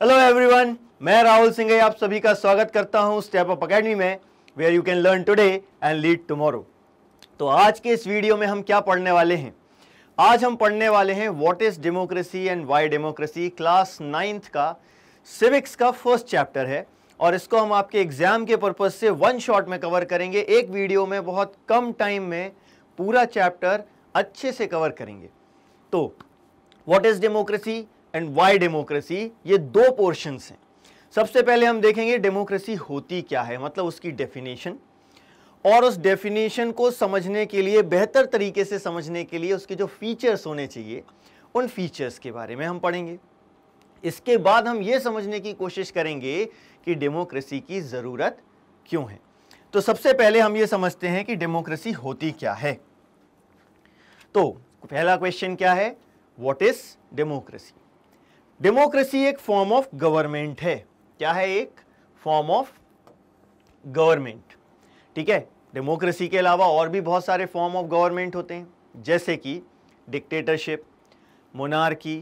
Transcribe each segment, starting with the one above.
Hello everyone मैं राहुल सिंह आप सभी का स्वागत करता हूँ स्टेप अप अकेडमी में where you can learn today and lead tomorrow तो आज के इस वीडियो में हम क्या पढ़ने वाले हैं? आज हम पढ़ने वाले हैं what is democracy and why democracy class ninth का सिविक्स का फ़र्स्ट चैप्टर है, और इसको हम आपके एग्ज़ाम के पर्पज से वन शॉट में कवर करेंगे। एक वीडियो में बहुत कम टाइम में पूरा चैप्टर अच्छे से कवर करेंगे। तो what is democracy and why democracy ये दो पोर्शन हैं। सबसे पहले हम देखेंगे डेमोक्रेसी होती क्या है मतलब उसकी डेफिनेशन और उस डेफिनेशन को समझने के लिए, बेहतर तरीके से समझने के लिए उसके जो फीचर्स होने चाहिए, उन फीचर्स के बारे में हम पढ़ेंगे। इसके बाद हम ये समझने की कोशिश करेंगे कि डेमोक्रेसी की ज़रूरत क्यों है। तो सबसे पहले हम ये समझते हैं कि डेमोक्रेसी होती क्या है। तो पहला क्वेश्चन क्या है? वॉट इज़ डेमोक्रेसी डेमोक्रेसी एक फॉर्म ऑफ़ गवर्नमेंट है। क्या है एक? Form of government. ठीक है? डेमोक्रेसी के अलावा और भी बहुत सारे फॉर्म ऑफ़ गवर्नमेंट होते हैं। जैसे कि डिक्टेटरशिप मोनार्की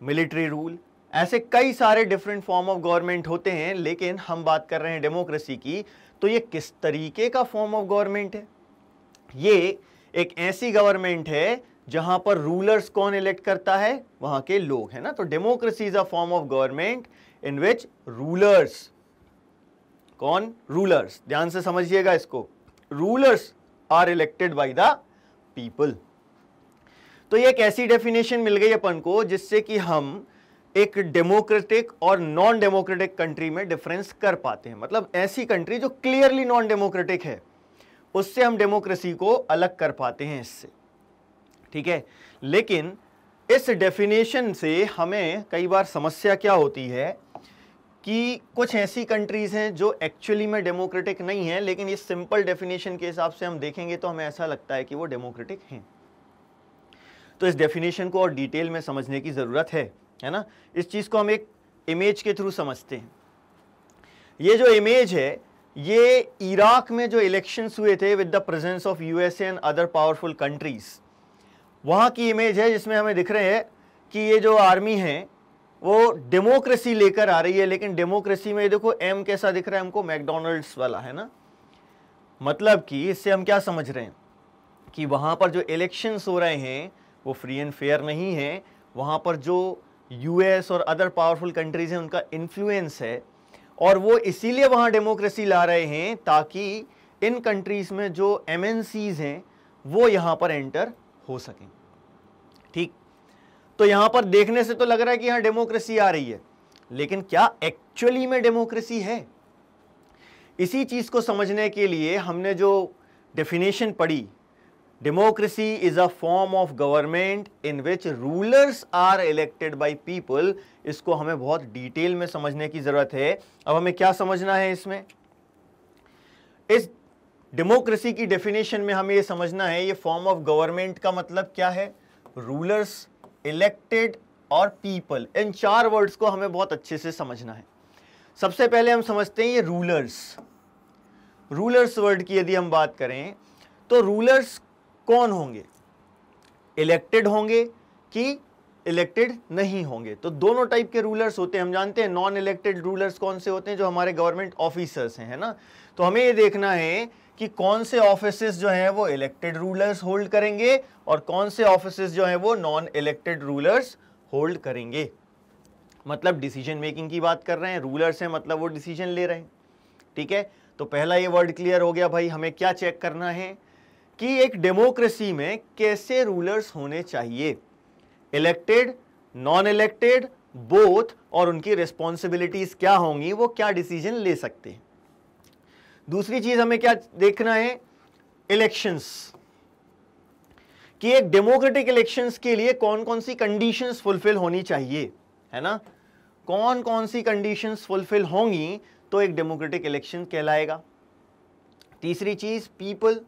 मिलिट्री रूल ऐसे कई सारे डिफरेंट फॉर्म ऑफ़ गवर्नमेंट होते हैं, लेकिन हम बात कर रहे हैं डेमोक्रेसी की तो ये किस तरीके का फॉर्म ऑफ़ गवर्नमेंट है? ये एक ऐसी गवर्नमेंट है जहाँ पर रूलर्स कौन इलेक्ट करता है? वहाँ के लोग है ना? तो democracy is a form of government in which rulers कौन? रूलर्स ध्यान से समझिएगा इसको। Rulers are elected by the people तो ये एक ऐसी डेफिनेशन मिल गई अपन को जिससे कि हम एक डेमोक्रेटिक और नॉन डेमोक्रेटिक कंट्री में डिफरेंस कर पाते हैं। मतलब ऐसी कंट्री जो क्लियरली नॉन डेमोक्रेटिक है, उससे हम डेमोक्रेसी को अलग कर पाते हैं इससे। ठीक है? लेकिन इस डेफिनेशन से हमें कई बार समस्या क्या होती है कि कुछ ऐसी कंट्रीज़ हैं जो एक्चुअली में डेमोक्रेटिक नहीं है, लेकिन इस सिंपल डेफिनेशन के हिसाब से हम देखेंगे तो हमें ऐसा लगता है कि वो डेमोक्रेटिक हैं। तो इस डेफिनेशन को और डिटेल में समझने की ज़रूरत है है ना? इस चीज़ को हम एक इमेज के थ्रू समझते हैं। ये जो इमेज है, ये इराक में जो इलेक्शंस हुए थे with the presence of USA and other powerful countries वहाँ की इमेज है जिसमें हमें दिख रहे हैं कि ये जो आर्मी है, वो डेमोक्रेसी लेकर आ रही है, लेकिन डेमोक्रेसी में देखो एम कैसा दिख रहा है हमको? मैकडोनल्ड्स वाला, है ना? मतलब कि इससे हम क्या समझ रहे हैं? कि वहाँ पर जो इलेक्शंस हो रहे हैं, वो फ्री एंड फेयर नहीं है। वहाँ पर जो यूएस और अदर पावरफुल कंट्रीज़ हैं, उनका इन्फ्लुएंस है। और वो इसीलिए वहाँ डेमोक्रेसी ला रहे हैं ताकि इन कंट्रीज़ में जो एम हैं, वो यहाँ पर एंटर हो सकें। ठीक? तो यहाँ पर देखने से तो लग रहा है कि यहाँ डेमोक्रेसी आ रही है, लेकिन क्या एक्चुअली में डेमोक्रेसी है? इसी चीज़ को समझने के लिए हमने जो डेफिनेशन पढ़ी democracy is a form of government in which rulers are elected by people इसको हमें बहुत डिटेल में समझने की ज़रूरत है। अब हमें क्या समझना है इसमें? इस डेमोक्रेसी की डेफिनेशन में हमें यह समझना है, ये फॉर्म ऑफ़ गवर्नमेंट का मतलब क्या है? रूलर्स इलेक्टेड और पीपल इन चार वर्ड्स को हमें बहुत अच्छे से समझना है। सबसे पहले हम समझते हैं ये रूलर्स रूलर्स वर्ड की यदि हम बात करें तो रूलर्स कौन होंगे? इलेक्टेड होंगे कि इलेक्टेड नहीं होंगे? तो दोनों टाइप के रूलर्स होते हैं। हम जानते हैं नॉन इलेक्टेड रूलर्स कौन से होते हैं? जो हमारे गवर्नमेंट ऑफिसर्स हैं, है ना? तो हमें ये देखना है कि कौन से ऑफ़िस जो हैं वो इलेक्टेड रूलर्स होल्ड करेंगे और कौन से ऑफ़िस जो हैं वो नॉन इलेक्टेड रूलर्स होल्ड करेंगे। मतलब डिसीज़न मेकिंग की बात कर रहे हैं रूलर्स हैं मतलब वो डिसीज़न ले रहे हैं। ठीक है? तो पहला ये वर्ड क्लियर हो गया, भाई, हमें क्या चेक करना है? कि एक डेमोक्रेसी में कैसे रूलर्स होने चाहिए? इलेक्टेड नॉन इलेक्टेड बोथ और उनकी रिस्पॉन्सिबिलिटीज क्या होंगी, वो क्या डिसीज़न ले सकते हैं? दूसरी चीज़ हमें क्या देखना है? इलेक्शंस कि एक डेमोक्रेटिक इलेक्शंस के लिए कौन कौन सी कंडीशंस फुलफिल होनी चाहिए? है ना? कौन कौन सी कंडीशंस फुलफिल होंगी तो एक डेमोक्रेटिक इलेक्शन कहलाएगा? तीसरी चीज़ पीपल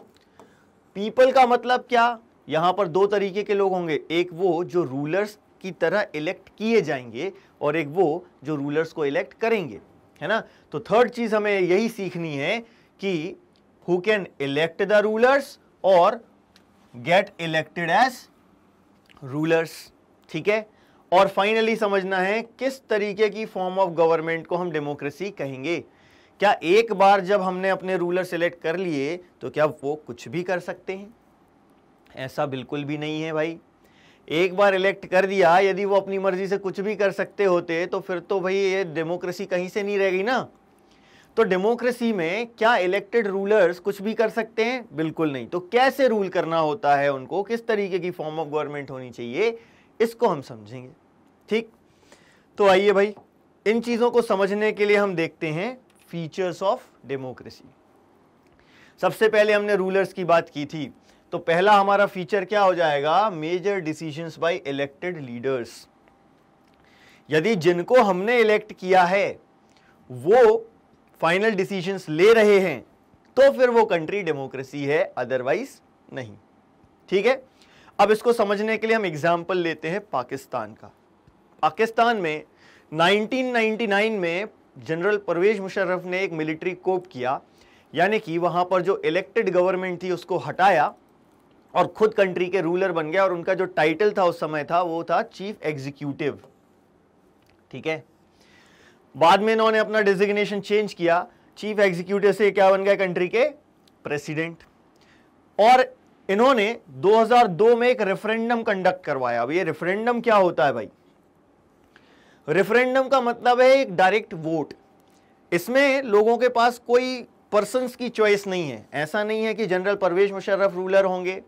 पीपल का मतलब क्या? यहाँ पर दो तरीके के लोग होंगे। एक वो जो रूलर्स की तरह इलेक्ट किए जाएँगे और एक वो जो रूलर्स को इलेक्ट करेंगे। है ना? तो थर्ड चीज़ हमें यही सीखनी है कि who can elect the rulers और गेट इलेक्टेड एज रूलर्स ठीक है? और फाइनली समझना है किस तरीके की फॉर्म ऑफ़ गवर्नमेंट को हम डेमोक्रेसी कहेंगे। क्या एक बार जब हमने अपने रूलर सिलेक्ट कर लिए तो क्या वो कुछ भी कर सकते हैं? ऐसा बिल्कुल भी नहीं है भाई। एक बार इलेक्ट कर दिया, यदि वो अपनी मर्ज़ी से कुछ भी कर सकते होते तो फिर तो भाई ये डेमोक्रेसी कहीं से नहीं रहेगी ना? तो डेमोक्रेसी में क्या इलेक्टेड रूलर्स कुछ भी कर सकते हैं? बिल्कुल नहीं। तो कैसे रूल करना होता है उनको? किस तरीके की फॉर्म ऑफ़ गवर्नमेंट होनी चाहिए? इसको हम समझेंगे। ठीक? तो आइए भाई, इन चीज़ों को समझने के लिए हम देखते हैं फीचर्स ऑफ़ डेमोक्रेसी सबसे पहले हमने रूलर्स की बात की थी। तो पहला हमारा फीचर क्या हो जाएगा? Major decisions by elected leaders यदि जिनको हमने इलेक्ट किया है, वो फाइनल डिसीजंस ले रहे हैं तो फिर वो कंट्री डेमोक्रेसी है अदरवाइज़ नहीं। ठीक है? अब इसको समझने के लिए हम एग्ज़ाम्पल लेते हैं पाकिस्तान का। पाकिस्तान में 1999 में जनरल परवेज मुशर्रफ ने एक मिलिट्री कोप किया, यानी कि वहाँ पर जो इलेक्टेड गवर्नमेंट थी उसको हटाया और खुद कंट्री के रूलर बन गया और उनका जो टाइटल था उस समय था, वो था चीफ एग्जीक्यूटिव ठीक है? बाद में इन्होंने अपना डिजिग्नेशन चेंज किया। चीफ एग्जीक्यूटिव से क्या बन गया कंट्री के? प्रेसिडेंट और इन्होंने 2002 में एक रेफरेंडम कंडक्ट करवाया। अब ये रेफरेंडम क्या होता है भाई? रेफरेंडम का मतलब है एक डायरेक्ट वोट इसमें लोगों के पास कोई पर्सन्स की चॉइस नहीं है। ऐसा नहीं है कि जनरल परवेज मुशर्रफ रूलर होंगे।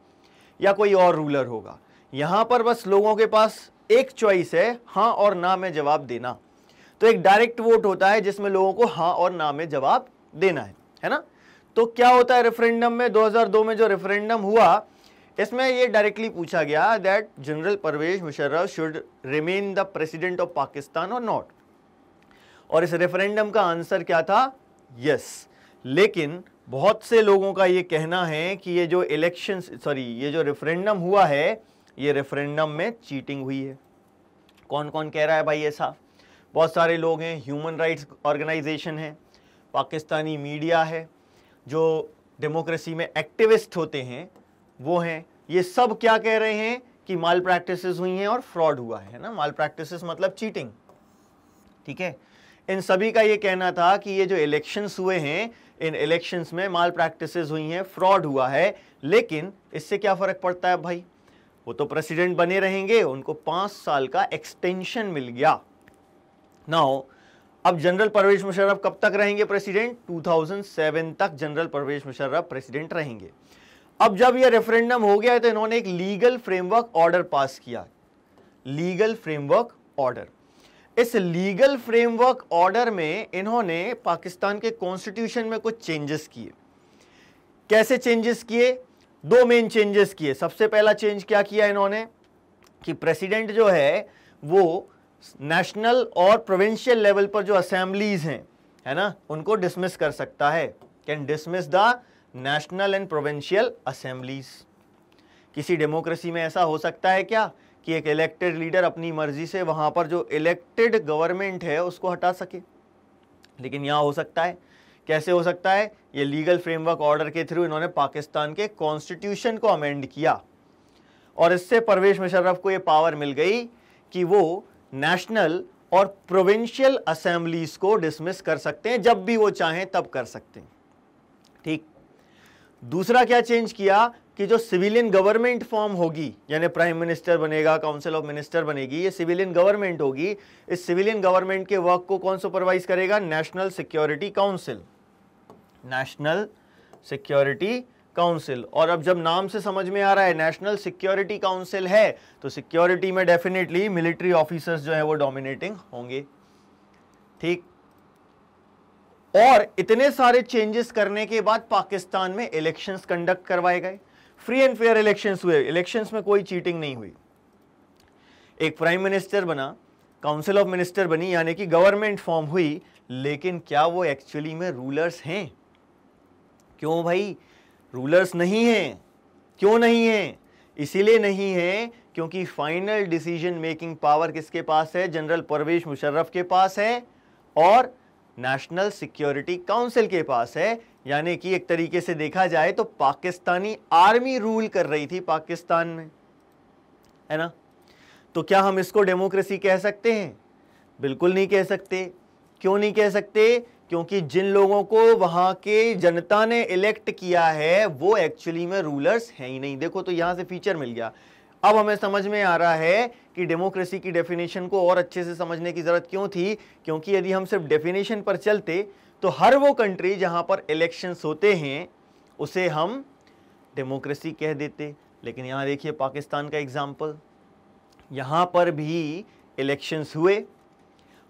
या कोई और रूलर होगा। यहाँ पर बस लोगों के पास एक चॉइस है, हाँ और ना में जवाब देना। तो एक डायरेक्ट वोट होता है, जिसमें लोगों को हाँ और ना में जवाब देना है है ना? तो क्या होता है रेफरेंडम में? 2002 में जो रेफरेंडम हुआ, इसमें ये डायरेक्टली पूछा गया that general Pervez Musharraf should remain the president of Pakistan और नॉट और इस रेफरेंडम का आंसर क्या था? यस लेकिन बहुत से लोगों का ये कहना है कि ये जो इलेक्शन सॉरी ये जो रेफरेंडम हुआ है, ये रेफरेंडम में चीटिंग हुई है। कौन कौन कह रहा है भाई ऐसा? बहुत सारे लोग हैं ह्यूमन राइट्स ऑर्गेनाइजेशन है, पाकिस्तानी मीडिया है, जो डेमोक्रेसी में एक्टिविस्ट होते हैं, वो हैं। ये सब क्या कह रहे हैं कि माल प्रैक्टिस हुई हैं और फ्रॉड हुआ है ना? माल प्रैक्टिस मतलब चीटिंग ठीक है? इन सभी का ये कहना था कि ये जो इलेक्शंस हुए हैं, इन इलेक्शंस में माल प्रैक्टिस हुई हैं फ्रॉड हुआ है, लेकिन इससे क्या फ़र्क पड़ता है भाई? वो तो प्रेसिडेंट बने रहेंगे, उनको पाँच साल का एक्सटेंशन मिल गया। नाउ अब जनरल परवेज मुशर्रफ कब तक रहेंगे प्रेसिडेंट 2007 तक जनरल परवेज मुशर्रफ प्रेसिडेंट रहेंगे। अब जब यह रेफरेंडम हो गया है तो इन्होंने एक लीगल फ्रेमवर्क ऑर्डर पास किया। लीगल फ्रेमवर्क ऑर्डर इस लीगल फ्रेमवर्क ऑर्डर में इन्होंने पाकिस्तान के कॉन्स्टिट्यूशन में कुछ चेंजेस किए। कैसे चेंजेस किए? दो मेन चेंजेस किए। सबसे पहला चेंज क्या किया इन्होंने? कि प्रेसिडेंट जो है, वो नेशनल और प्रोविंशियल लेवल पर जो असेंबलीज हैं, है ना, उनको डिसमिस कर सकता है। Can dismiss the national and provincial assemblies किसी डेमोक्रेसी में ऐसा हो सकता है क्या? कि एक इलेक्टेड लीडर अपनी मर्ज़ी से वहाँ पर जो इलेक्टेड गवर्नमेंट है, उसको हटा सके। लेकिन यहाँ हो सकता है। कैसे हो सकता है? ये लीगल फ्रेमवर्क ऑर्डर के थ्रू इन्होंने पाकिस्तान के कॉन्स्टिट्यूशन को अमेंड किया। और इससे परवेश मुशर्रफ को ये पावर मिल गई कि वो नेशनल और प्रोविंशियल असेंबलीज को डिसमिस कर सकते हैं। जब भी वो चाहें, तब कर सकते हैं। ठीक। दूसरा क्या चेंज किया? कि जो सिविलियन गवर्नमेंट फॉर्म होगी, यानी प्राइम मिनिस्टर बनेगा काउंसिल ऑफ़ मिनिस्टर बनेगी, ये सिविलियन गवर्नमेंट होगी, इस सिविलियन गवर्नमेंट के वर्क को कौन सुपरवाइज करेगा? National security council national security council और अब जब नाम से समझ में आ रहा है नेशनल सिक्योरिटी काउंसिल है तो सिक्योरिटी में डेफिनेटली मिलिट्री ऑफिसर्स जो है वो डोमिनेटिंग होंगे। ठीक? और इतने सारे चेंजेस करने के बाद पाकिस्तान में इलेक्शंस कंडक्ट करवाए गए। फ्री एंड फेयर इलेक्शंस हुए, इलेक्शंस में कोई चीटिंग नहीं हुई। एक प्राइम मिनिस्टर बना, काउंसिल ऑफ़ मिनिस्टर बनी, यानी कि गवर्नमेंट फॉर्म हुई, लेकिन क्या वो एक्चुअली में रूलर्स हैं? क्यों भाई? रूलर्स नहीं हैं। क्यों नहीं हैं? इसीलिए नहीं है क्योंकि फाइनल डिसीज़न मेकिंग पावर किसके पास है? जनरल परवेश मुशर्रफ के पास है और नेशनल सिक्योरिटी काउंसिल के पास है। यानी कि एक तरीके से देखा जाए तो पाकिस्तानी आर्मी रूल कर रही थी पाकिस्तान में। है ना? तो क्या हम इसको डेमोक्रेसी कह सकते हैं? बिल्कुल नहीं कह सकते। क्यों नहीं कह सकते? क्योंकि जिन लोगों को वहाँ के जनता ने इलेक्ट किया है, वो एक्चुअली में रूलर्स हैं ही नहीं। देखो तो यहाँ से फीचर मिल गया। अब हमें समझ में आ रहा है कि डेमोक्रेसी की डेफिनेशन को और अच्छे से समझने की ज़रूरत क्यों थी? क्योंकि यदि हम सिर्फ़ डेफिनेशन पर चलते तो हर वो कंट्री जहाँ पर इलेक्शंस होते हैं, उसे हम डेमोक्रेसी कह देते लेकिन यहाँ देखिए पाकिस्तान का एग्ज़ाम्पल यहाँ पर भी इलेक्शंस हुए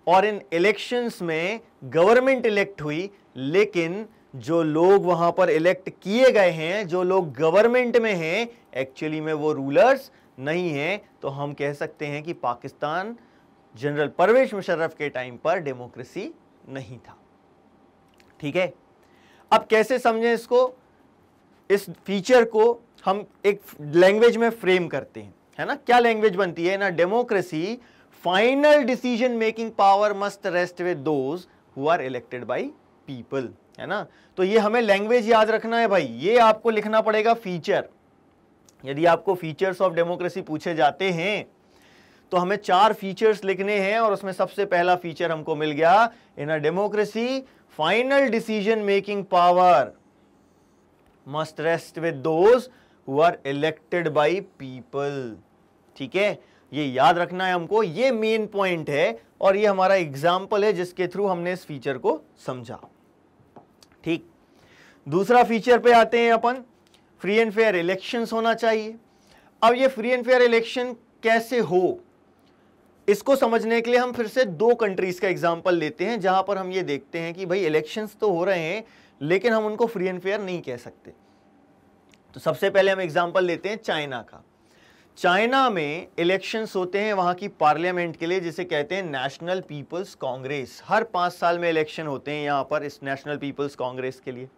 और इन इलेक्शंस में गवर्नमेंट इलेक्ट हुई, लेकिन जो लोग वहाँ पर इलेक्ट किए गए हैं, जो लोग गवर्नमेंट में हैं एक्चुअली में वो रूलर्स नहीं हैं। तो हम कह सकते हैं कि पाकिस्तान जनरल परवेश मुशर्रफ के टाइम पर डेमोक्रेसी नहीं था। ठीक है? अब कैसे समझें इसको? इस फीचर को हम एक लैंग्वेज में फ्रेम करते हैं, है ना? क्या लैंग्वेज बनती है? ना democracy final decision making power must rest with those who are elected by people है ना? तो ये हमें लैंग्वेज याद रखना है भाई। ये आपको लिखना पड़ेगा फीचर यदि आपको फीचर्स ऑफ़ डेमोक्रेसी पूछे जाते हैं तो हमें चार फीचर्स लिखने हैं और उसमें सबसे पहला फीचर हमको मिल गया in a democracy final decision making power must rest with those who are elected by people ठीक है? ये याद रखना है हमको, ये मेन पॉइंट है और ये हमारा एग्ज़ाम्पल है जिसके थ्रू हमने इस फीचर को समझा। ठीक? दूसरा फीचर पे आते हैं अपन। फ्री एंड फेयर इलेक्शंस होना चाहिए। अब ये फ्री एंड फेयर इलेक्शन कैसे हो? इसको समझने के लिए हम फिर से दो कंट्रीज़ का एग्ज़ाम्पल लेते हैं, जहाँ पर हम ये देखते हैं कि भाई इलेक्शंस तो हो रहे हैं, लेकिन हम उनको फ्री एंड फेयर नहीं कह सकते। तो सबसे पहले हम एग्ज़ाम्पल लेते हैं चाइना का। चाइना में इलेक्शंस होते हैं वहाँ की पार्लियामेंट के लिए, जिसे कहते हैं नेशनल पीपल्स कांग्रेस हर पाँच साल में इलेक्शन होते हैं यहाँ पर इस नेशनल पीपल्स कांग्रेस के लिए।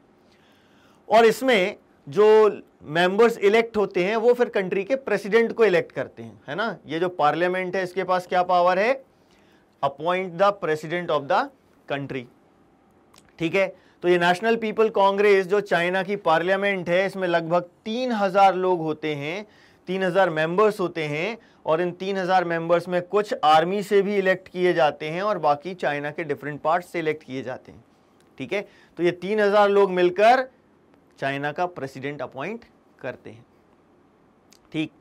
और इसमें जो मेंबर्स इलेक्ट होते हैं, वो फिर कंट्री के प्रेसिडेंट को इलेक्ट करते हैं, है ना? ये जो पार्लियामेंट है, इसके पास क्या पावर है? Appoint the president of the country ठीक है? तो ये नेशनल पीपल कांग्रेस जो चाइना की पार्लियामेंट है, इसमें लगभग तीन हज़ार लोग होते हैं, तीन हज़ार मेंबर्स होते हैं, और इन तीन हज़ार मेंबर्स में कुछ आर्मी से भी इलेक्ट किए जाते हैं, और बाकी चाइना के डिफरेंट पार्ट से इलेक्ट किए जाते हैं। ठीक है? तो ये तीन हज़ार लोग मिलकर चाइना का प्रेसिडेंट अपॉइंट करते हैं। ठीक,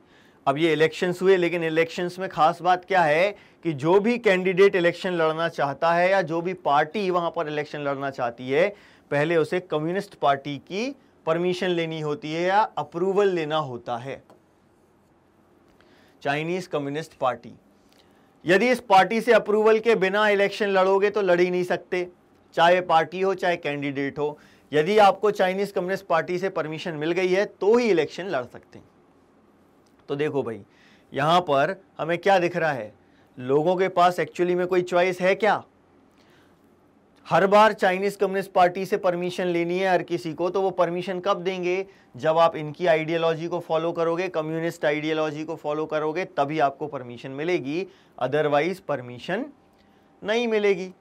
अब ये इलेक्शंस हुए, लेकिन इलेक्शंस में खास बात क्या है कि जो भी कैंडिडेट इलेक्शन लड़ना चाहता है या जो भी पार्टी वहाँ पर इलेक्शन लड़ना चाहती है, पहले उसे कम्युनिस्ट पार्टी की परमिशन लेनी होती है या अप्रूवल लेना होता है। चाइनीज़ कम्युनिस्ट पार्टी यदि इस पार्टी से अप्रूवल के बिना इलेक्शन लड़ोगे तो लड़ ही नहीं सकते, चाहे पार्टी हो, चाहे कैंडिडेट हो। यदि आपको चाइनीज़ कम्युनिस्ट पार्टी से परमिशन मिल गई है तो ही इलेक्शन लड़ सकते हैं। तो देखो भाई, यहाँ पर हमें क्या दिख रहा है? लोगों के पास एक्चुअली में कोई चॉइस है क्या? हर बार चाइनीज़ कम्युनिस्ट पार्टी से परमिशन लेनी है हर किसी को तो वो परमिशन कब देंगे? जब आप इनकी आइडियोलॉजी को फॉलो करोगे कम्युनिस्ट आइडियोलॉजी को फॉलो करोगे, तभी आपको परमिशन मिलेगी। अदरवाइज़ परमिशन नहीं मिलेगी।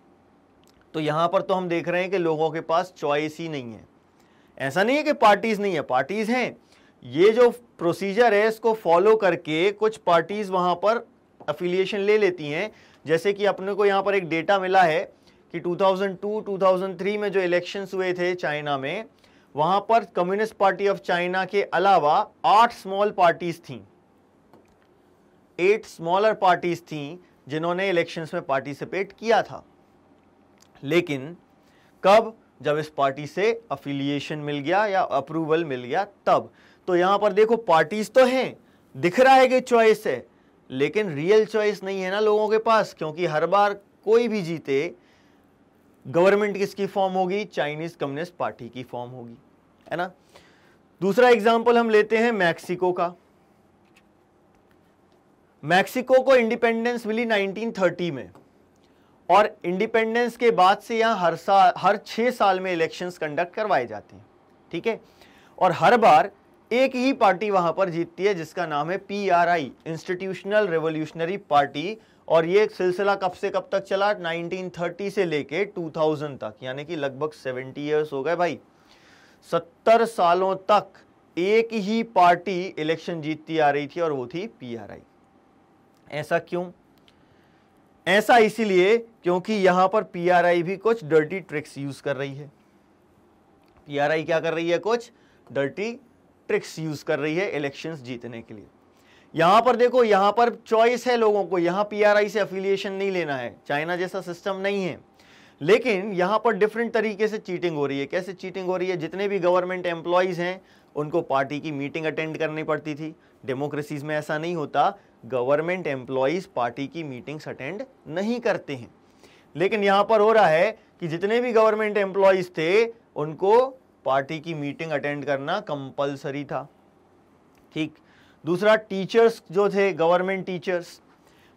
तो यहाँ पर तो हम देख रहे हैं कि लोगों के पास चॉइस ही नहीं है। ऐसा नहीं है कि पार्टीज़ नहीं है पार्टीज़ हैं। ये जो प्रोसीजर है, इसको फॉलो करके कुछ पार्टीज़ वहाँ पर अफिलिएशन ले लेती हैं। जैसे कि अपने को यहाँ पर एक डेटा मिला है कि 2002-2003 में जो इलेक्शंस हुए थे चाइना में, वहाँ पर कम्युनिस्ट पार्टी ऑफ़ चाइना के अलावा आठ स्मॉल पार्टीज़ थी। एट स्मॉलर पार्टीज़ थी जिन्होंने इलेक्शंस में पार्टिसिपेट किया था। लेकिन कब जब इस पार्टी से अफिलिएशन मिल गया या अप्रूवल मिल गया, तब। तो यहाँ पर देखो पार्टीज़ तो हैं, दिख रहा है कि चॉइस है, लेकिन रियल चॉइस नहीं है ना लोगों के पास, क्योंकि हर बार कोई भी जीते गवर्नमेंट किसकी फॉर्म होगी? चाइनीज़ कम्युनिस्ट पार्टी की फॉर्म होगी, है ना? दूसरा एग्जांपल हम लेते हैं मैक्सिको का। मैक्सिको को इंडिपेंडेंस मिली 1930 में। और इंडिपेंडेंस के बाद से यहाँ हर साल हर छह साल में इलेक्शंस कंडक्ट करवाए जाते हैं, ठीक है? और हर बार एक ही पार्टी वहाँ पर जीतती है, जिसका नाम है पीआरआई इंस्टीट्यूशनल रेवोल्यूशनरी पार्टी और ये सिलसिला कब से कब तक चला? 1930 से लेके 2000 तक, यानी कि लगभग 70 इयर्स हो गए भाई। 70 सालों तक एक ही पार्टी इलेक्शन जीतती आ रही थी, और वो थी पीआरआई ऐसा क्यों? ऐसा इसीलिए क्योंकि यहाँ पर पीआरआई भी कुछ डर्टी ट्रिक्स यूज़ कर रही है। पीआरआई क्या कर रही है? कुछ डर्टी ट्रिक्स यूज़ कर रही है इलेक्शंस जीतने के लिए। यहाँ पर देखो, यहाँ पर चॉइस है लोगों को। यहाँ पीआरआई से अफिलिएशन नहीं लेना है। चाइना जैसा सिस्टम नहीं है। लेकिन यहाँ पर डिफरेंट तरीके से चीटिंग हो रही है। कैसे चीटिंग हो रही है? जितने भी गवर्नमेंट एम्प्लॉयज़ हैं, उनको पार्टी की मीटिंग अटेंड करनी पड़ती थी। डेमोक्रेसीज में ऐसा नहीं होता। गवर्नमेंट एम्प्लॉयज़ पार्टी की मीटिंग्स अटेंड नहीं करते हैं। लेकिन यहाँ पर हो रहा है कि जितने भी गवर्नमेंट एम्प्लॉयज़ थे, उनको पार्टी की मीटिंग अटेंड करना कंपलसरी था। ठीक। दूसरा, टीचर्स जो थे, गवर्नमेंट टीचर्स,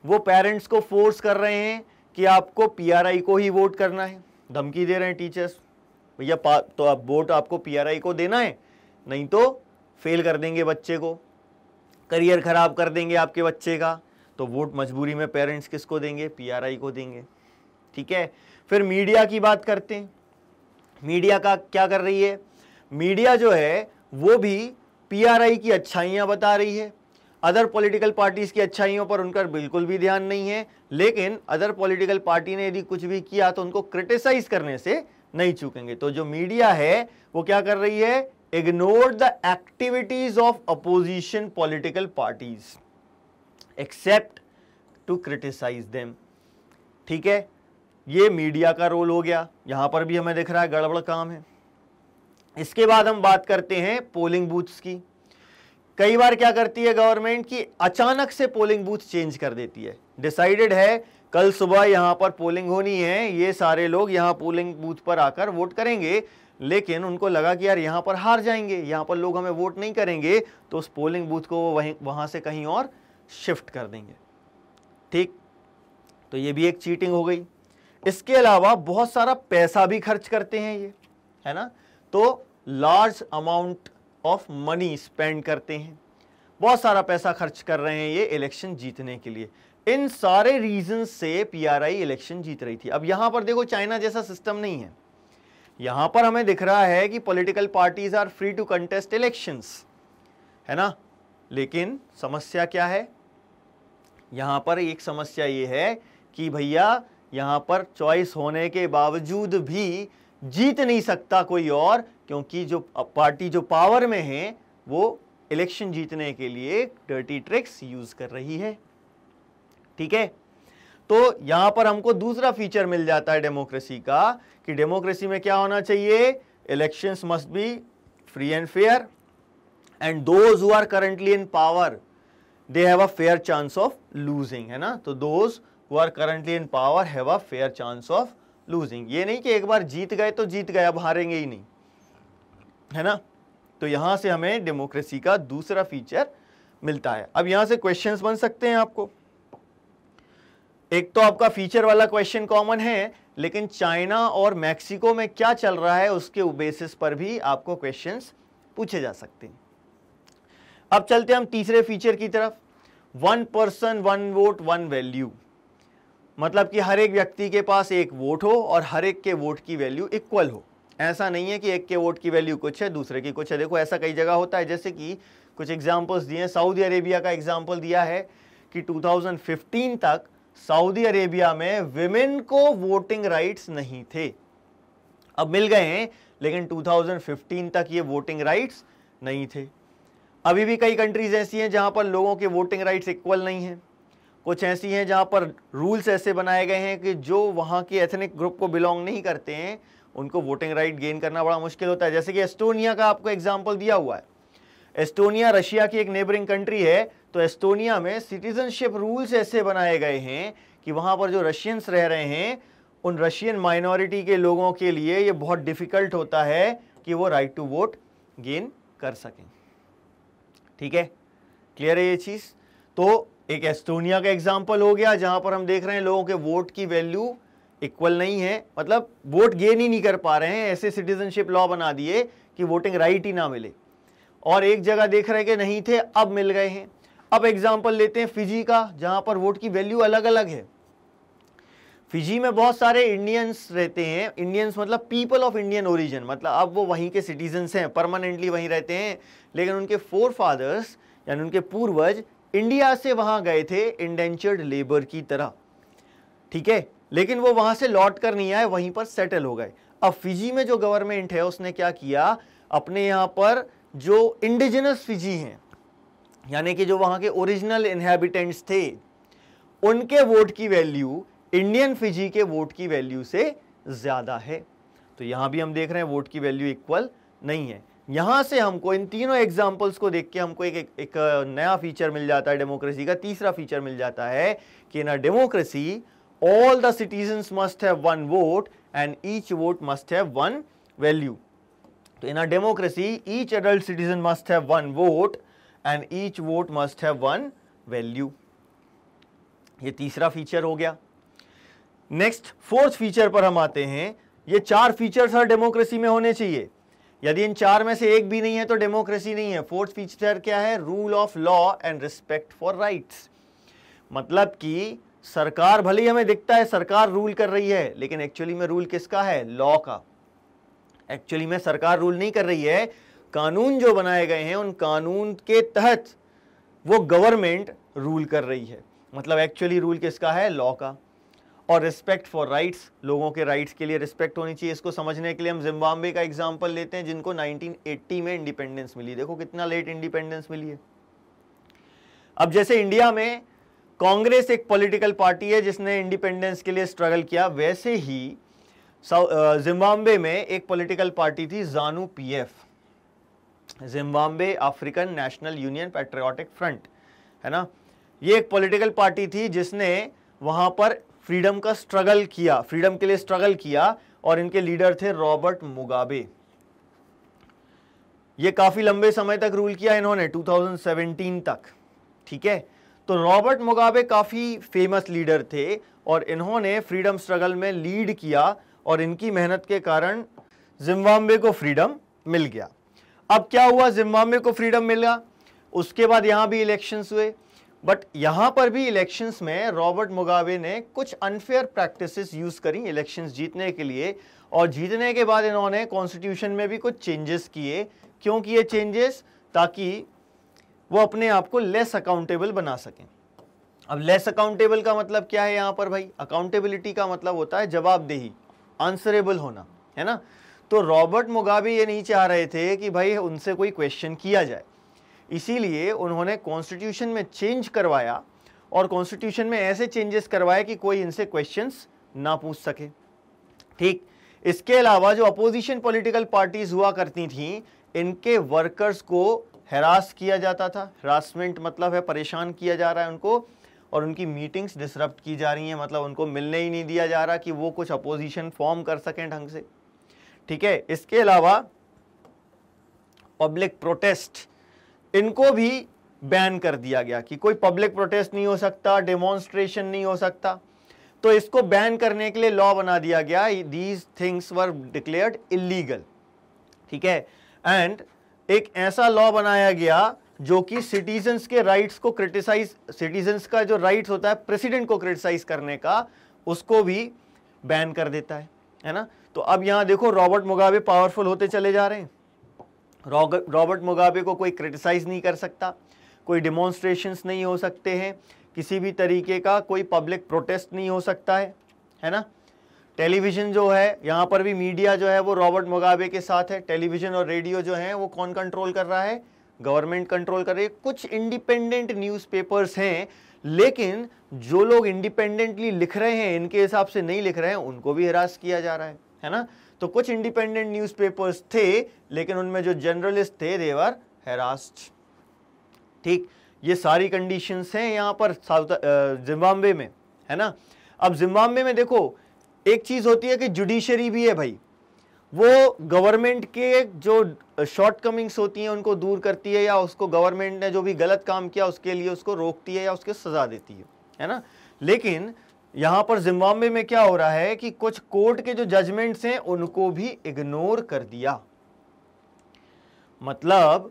वो पेरेंट्स को फोर्स कर रहे हैं कि आपको पीआरआई को ही वोट करना है। धमकी दे रहे हैं टीचर्स। भैया तो आप, वोट आपको पीआरआई को देना है, नहीं तो फेल कर देंगे बच्चे को। करियर खराब कर देंगे आपके बच्चे का तो वोट मजबूरी में पेरेंट्स किसको देंगे? पीआरआई को देंगे। ठीक है? फिर मीडिया की बात करते हैं। मीडिया का क्या कर रही है? मीडिया जो है, वो भी पीआरआई की अच्छाइयाँ बता रही है। अदर पॉलिटिकल पार्टीज़ की अच्छाइयों पर उनका बिल्कुल भी ध्यान नहीं है, लेकिन अदर पॉलिटिकल पार्टी ने यदि कुछ भी किया तो उनको क्रिटिसाइज करने से नहीं चूकेंगे। तो जो मीडिया है, वो क्या कर रही है? Ignore the activities of opposition political parties except to criticise them ठीक है? ये मीडिया का रोल हो गया। यहाँ पर भी हमें दिख रहा है, गड़बड़ काम है। इसके बाद हम बात करते हैं पोलिंग बूथ्स की। कई बार क्या करती है गवर्नमेंट की अचानक से पोलिंग बूथ चेंज कर देती है। डिसाइडेड है, कल सुबह यहाँ पर पोलिंग होनी है, ये सारे लोग यहाँ पोलिंग बूथ पर आकर वोट करेंगे। लेकिन उनको लगा कि यार यहाँ पर हार जाएँगे, यहाँ पर लोग हमें वोट नहीं करेंगे तो उस पोलिंग बूथ को वो वहीं, वहाँ से कहीं और शिफ्ट कर देंगे। ठीक? तो ये भी एक चीटिंग हो गई। इसके अलावा बहुत सारा पैसा भी खर्च करते हैं ये, है ना? तो large amount of money spend करते हैं। बहुत सारा पैसा खर्च कर रहे हैं ये इलेक्शन जीतने के लिए। इन सारे रीजन से पीआरआई इलेक्शन जीत रही थी। अब यहाँ पर देखो चाइना जैसा सिस्टम नहीं है। यहाँ पर हमें दिख रहा है कि political parties are free to contest elections है ना? लेकिन समस्या क्या है? यहाँ पर एक समस्या ये है कि भैया, यहाँ पर चॉइस होने के बावजूद भी जीत नहीं सकता कोई और, क्योंकि जो पार्टी जो पावर में है, वो इलेक्शन जीतने के लिए डर्टी ट्रिक्स यूज़ कर रही है। ठीक है? तो यहाँ पर हमको दूसरा फीचर मिल जाता है डेमोक्रेसी का, कि डेमोक्रेसी में क्या होना चाहिए? Elections must be free and fair and those who are currently in power they have a fair chance of losing है ना? तो those who are currently in power have a fair chance of losing ये नहीं कि एक बार जीत गए तो जीत गए, अब हारेंगे ही नहीं, है ना? तो यहाँ से हमें डेमोक्रेसी का दूसरा फीचर मिलता है। अब यहाँ से क्वेश्चंस बन सकते हैं आपको। एक तो आपका फीचर वाला क्वेश्चन कॉमन है, लेकिन चाइना और मैक्सिको में क्या चल रहा है उसके बेसिस पर भी आपको क्वेश्चंस पूछे जा सकते हैं। अब चलते हम तीसरे फीचर की तरफ़। One person one vote one value मतलब कि हर एक व्यक्ति के पास एक वोट हो और हर एक के वोट की वैल्यू इक्वल हो। ऐसा नहीं है कि एक के वोट की वैल्यू कुछ है, दूसरे की कुछ है। देखो, ऐसा कई जगह होता है, जैसे कि कुछ एग्जाम्पल्स दिए हैं। सऊदी अरेबिया का एग्ज़ाम्पल दिया है कि 2015 तक सऊदी अरेबिया में विमेन को वोटिंग राइट्स नहीं थे। अब मिल गए हैं, लेकिन 2015 तक ये वोटिंग राइट्स नहीं थे। अभी भी कई कंट्रीज़ ऐसी हैं जहाँ पर लोगों के वोटिंग राइट्स इक्वल नहीं हैं। कुछ ऐसी हैं जहाँ पर रूल्स ऐसे बनाए गए हैं कि जो वहाँ के एथनिक ग्रुप को बिलोंग नहीं करते हैं, उनको वोटिंग राइट गेन करना बड़ा मुश्किल होता है। जैसे कि एस्टोनिया का आपको एग्ज़ाम्पल दिया हुआ है। एस्टोनिया, रशिया की एक नेबरिंग कंट्री है तो एस्टोनिया में सिटीजनशिप रूल्स ऐसे बनाए गए हैं कि वहाँ पर जो रशियंस रह रहे हैं, उन रशियन माइनॉरिटी के लोगों के लिए ये बहुत डिफ़िकल्ट होता है कि वो राइट टू वोट गेन कर सकें। ठीक है? क्लियर है ये चीज़? तो एक एस्टोनिया का एग्ज़ाम्पल हो गया, जहाँ पर हम देख रहे हैं लोगों के वोट की वैल्यू इक्वल नहीं है। मतलब वोट गेन ही नहीं कर पा रहे हैं, ऐसे सिटीजनशिप लॉ बना दिए कि वोटिंग राइट ही ना मिले। और एक जगह देख रहे कि नहीं थे, अब मिल गए हैं। अब एग्ज़ाम्पल लेते हैं फिजी का, जहाँ पर वोट की वैल्यू अलग अलग है। फिजी में बहुत सारे इंडियंस रहते हैं। इंडियंस मतलब पीपल ऑफ़ इंडियन ओरिजिन मतलब अब वो वहीं के सिटीजन्स हैं परमानेंटली वहीं रहते हैं। लेकिन उनके फोर फादर्स यानी उनके पूर्वज इंडिया से वहाँ गए थे इंडेंचर्ड लेबर की तरह। ठीक है? लेकिन वो वहाँ से लौट कर नहीं आए, वहीं पर सेटल हो गए। अब फिजी में जो गवर्नमेंट है, उसने क्या किया? अपने यहाँ पर जो इंडिजिनस फिजी हैं यानी कि जो वहाँ के ओरिजिनल इनहेबिटेंट्स थे उनके वोट की वैल्यू इंडियन फिजी के वोट की वैल्यू से ज़्यादा है। तो यहाँ भी हम देख रहे हैं वोट की वैल्यू इक्वल नहीं है। यहाँ से हमको इन तीनों एग्जाम्पल्स को देख के हमको एक, एक, एक नया फीचर मिल जाता है डेमोक्रेसी का। तीसरा फीचर मिल जाता है कि ना democracy all the citizens must have one vote and each vote must have one value. So in a democracy, each adult citizen must have one and each vote must have one value. ये तीसरा feature हो गया। Next fourth feature पर हम आते हैं। ये चार फीचर्स हर डेमोक्रेसी में होने चाहिए। यदि इन चार में से एक भी नहीं है तो डेमोक्रेसी नहीं है। फोर्थ फीचर क्या है? Rule of law and respect for rights मतलब कि सरकार भले ही हमें दिखता है, सरकार रूल कर रही है, लेकिन एक्चुअली में रूल किसका है? लॉ का। एक्चुअली में सरकार रूल नहीं कर रही है कानून जो बनाए गए हैं, उन कानून के तहत वो गवर्नमेंट रूल कर रही है। मतलब एक्चुअली रूल किसका है? लॉ का। और रिस्पेक्ट फॉर राइट्स लोगों के राइट्स के लिए रिस्पेक्ट होनी चाहिए। इसको समझने के लिए हम जिम्बाब्वे का एग्ज़ाम्पल लेते हैं, जिनको 1980 में इंडिपेंडेंस मिली। देखो कितना लेट इंडिपेंडेंस मिली है। अब जैसे इंडिया में कांग्रेस एक पॉलिटिकल पार्टी है, जिसने इंडिपेंडेंस के लिए स्ट्रगल किया, वैसे ही जिम्बाब्वे में एक पॉलिटिकल पार्टी थी ZANU PF Zimbabwe African National Union Patriotic Front है ना? ये एक पॉलिटिकल पार्टी थी जिसने वहाँ पर फ्रीडम का स्ट्रगल किया फ्रीडम के लिए स्ट्रगल किया और इनके लीडर थे रॉबर्ट मुगाबे ये काफ़ी लंबे समय तक रूल किया इन्होंने 2017 तक, ठीक है? तो रॉबर्ट मुगाबे काफ़ी फ़ेमस लीडर थे और इन्होंने फ्रीडम स्ट्रगल में लीड किया और इनकी मेहनत के कारण जिम्बाब्वे को फ्रीडम मिल गया। अब क्या हुआ? जिम्बाब्वे को फ्रीडम मिला उसके बाद यहाँ भी इलेक्शंस हुए। बट यहाँ पर भी इलेक्शंस में रॉबर्ट मुगाबे ने कुछ अनफेयर प्रैक्टिसेस यूज़ करी इलेक्शंस जीतने के लिए। और जीतने के बाद इन्होंने कॉन्स्टिट्यूशन में भी कुछ चेंजेस किए। क्यों किए चेंजेस ताकि वो अपने आप को लेस अकाउंटेबल बना सकें। अब लेस अकाउंटेबल का मतलब क्या है यहाँ पर भाई? अकाउंटेबिलिटी का मतलब होता है जवाबदेही आंसरेबल होना, है ना? तो रॉबर्ट मुगाबे ये नहीं चाह रहे थे कि भाई उनसे कोई क्वेश्चन किया जाए। इसीलिए उन्होंने कॉन्स्टिट्यूशन में चेंज करवाया और कॉन्स्टिट्यूशन में ऐसे चेंजेस करवाए कि कोई इनसे क्वेश्चंस ना पूछ सके। ठीक, इसके अलावा जो अपोजिशन पॉलिटिकल पार्टीज़ हुआ करती थी, इनके वर्कर्स को हरास किया जाता था। हरासमेंट मतलब है परेशान किया जा रहा है उनको और उनकी मीटिंग्स डिसरप्ट की जा रही हैं। मतलब उनको मिलने ही नहीं दिया जा रहा कि वो कुछ अपोजिशन फॉर्म कर सकें ढंग से। ठीक है? इसके अलावा पब्लिक प्रोटेस्ट इनको भी बैन कर दिया गया कि कोई पब्लिक प्रोटेस्ट नहीं हो सकता डेमोन्स्ट्रेशन नहीं हो सकता। तो इसको बैन करने के लिए लॉ बना दिया गया। These things were declared illegal ठीक है? एंड एक ऐसा लॉ बनाया गया जो कि सिटीजन्स के राइट्स को क्रिटिसाइज सिटीजन्स का जो राइट्स होता है प्रेसिडेंट को क्रिटिसाइज करने का, उसको भी बैन कर देता है। है ना? तो अब यहाँ देखो, रॉबर्ट मुगाबे पावरफुल होते चले जा रहे हैं। रॉबर्ट मुगाबे को कोई क्रिटिसाइज नहीं कर सकता, कोई डिमॉन्स्ट्रेशंस नहीं हो सकते हैं, किसी भी तरीके का कोई पब्लिक प्रोटेस्ट नहीं हो सकता है है ना? टेलीविज़न जो है, यहाँ पर भी मीडिया जो है वो रॉबर्ट मुगाबे के साथ है, टेलीविज़न और रेडियो जो है वो कौन कंट्रोल कर रहा है? गवर्नमेंट कंट्रोल कर रही है। कुछ इंडिपेंडेंट न्यूज़पेपर्स हैं, लेकिन जो लोग इंडिपेंडेंटली लिख रहे हैं, इनके हिसाब से नहीं लिख रहे हैं, उनको भी हरास किया जा रहा है। है ना? तो कुछ इंडिपेंडेंट न्यूज़पेपर्स थे, लेकिन उनमें जो जर्नलिस्ट थे देवर हेरास्ट ठीक? ये सारी कंडीशंस हैं यहाँ पर साउथ जिम्बाब्वे में, है ना? अब जिम्बाब्वे में देखो, एक चीज़ होती है कि जुडिशरी भी है भाई। वो गवर्नमेंट के जो शॉर्ट कमिंग्स होती हैं, उनको दूर करती है या उसको गवर्नमेंट ने जो भी गलत काम किया, उसके लिए उसको रोकती है या उसके सजा देती है है ना? लेकिन यहाँ पर जिम्बाब्वे में क्या हो रहा है कि कुछ कोर्ट के जो जजमेंट्स हैं, उनको भी इग्नोर कर दिया। मतलब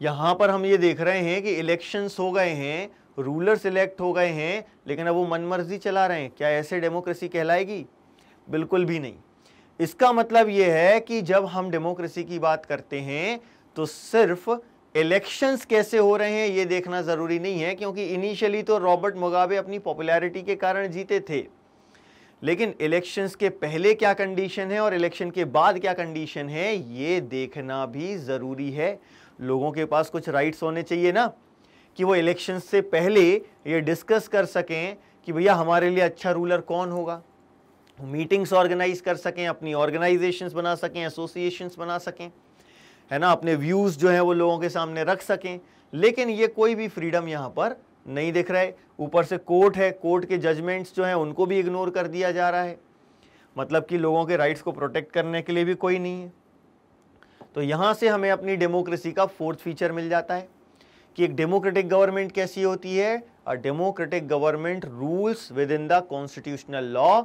यहाँ पर हम ये देख रहे हैं कि इलेक्शंस हो गए हैं रूलर सिलेक्ट हो गए हैं, लेकिन अब वो मनमर्जी चला रहे हैं। क्या ऐसे डेमोक्रेसी कहलाएगी? बिल्कुल भी नहीं। इसका मतलब यह है कि जब हम डेमोक्रेसी की बात करते हैं तो सिर्फ़ इलेक्शंस कैसे हो रहे हैं, ये देखना ज़रूरी नहीं है, क्योंकि इनिशियली तो रॉबर्ट मुगाबे अपनी पॉपुलैरिटी के कारण जीते थे। लेकिन इलेक्शंस के पहले क्या कंडीशन है और इलेक्शन के बाद क्या कंडीशन है, ये देखना भी ज़रूरी है। लोगों के पास कुछ राइट्स होने चाहिए ना, कि वो इलेक्शन से पहले ये डिस्कस कर सकें कि भैया हमारे लिए अच्छा रूलर कौन होगा। मीटिंग्स ऑर्गेनाइज कर सकें, अपनी ऑर्गेनाइजेशंस बना सकें एसोसिएशंस बना सकें। है ना, अपने व्यूज़ जो हैं वो लोगों के सामने रख सकें। लेकिन ये कोई भी फ्रीडम यहाँ पर नहीं दिख रहा है। ऊपर से कोर्ट है कोर्ट के जजमेंट्स जो हैं उनको भी इग्नोर कर दिया जा रहा है। मतलब कि लोगों के राइट्स को प्रोटेक्ट करने के लिए भी कोई नहीं है। तो यहाँ से हमें अपनी डेमोक्रेसी का फोर्थ फीचर मिल जाता है कि एक डेमोक्रेटिक गवर्नमेंट कैसी होती है। A democratic government rules within the constitutional law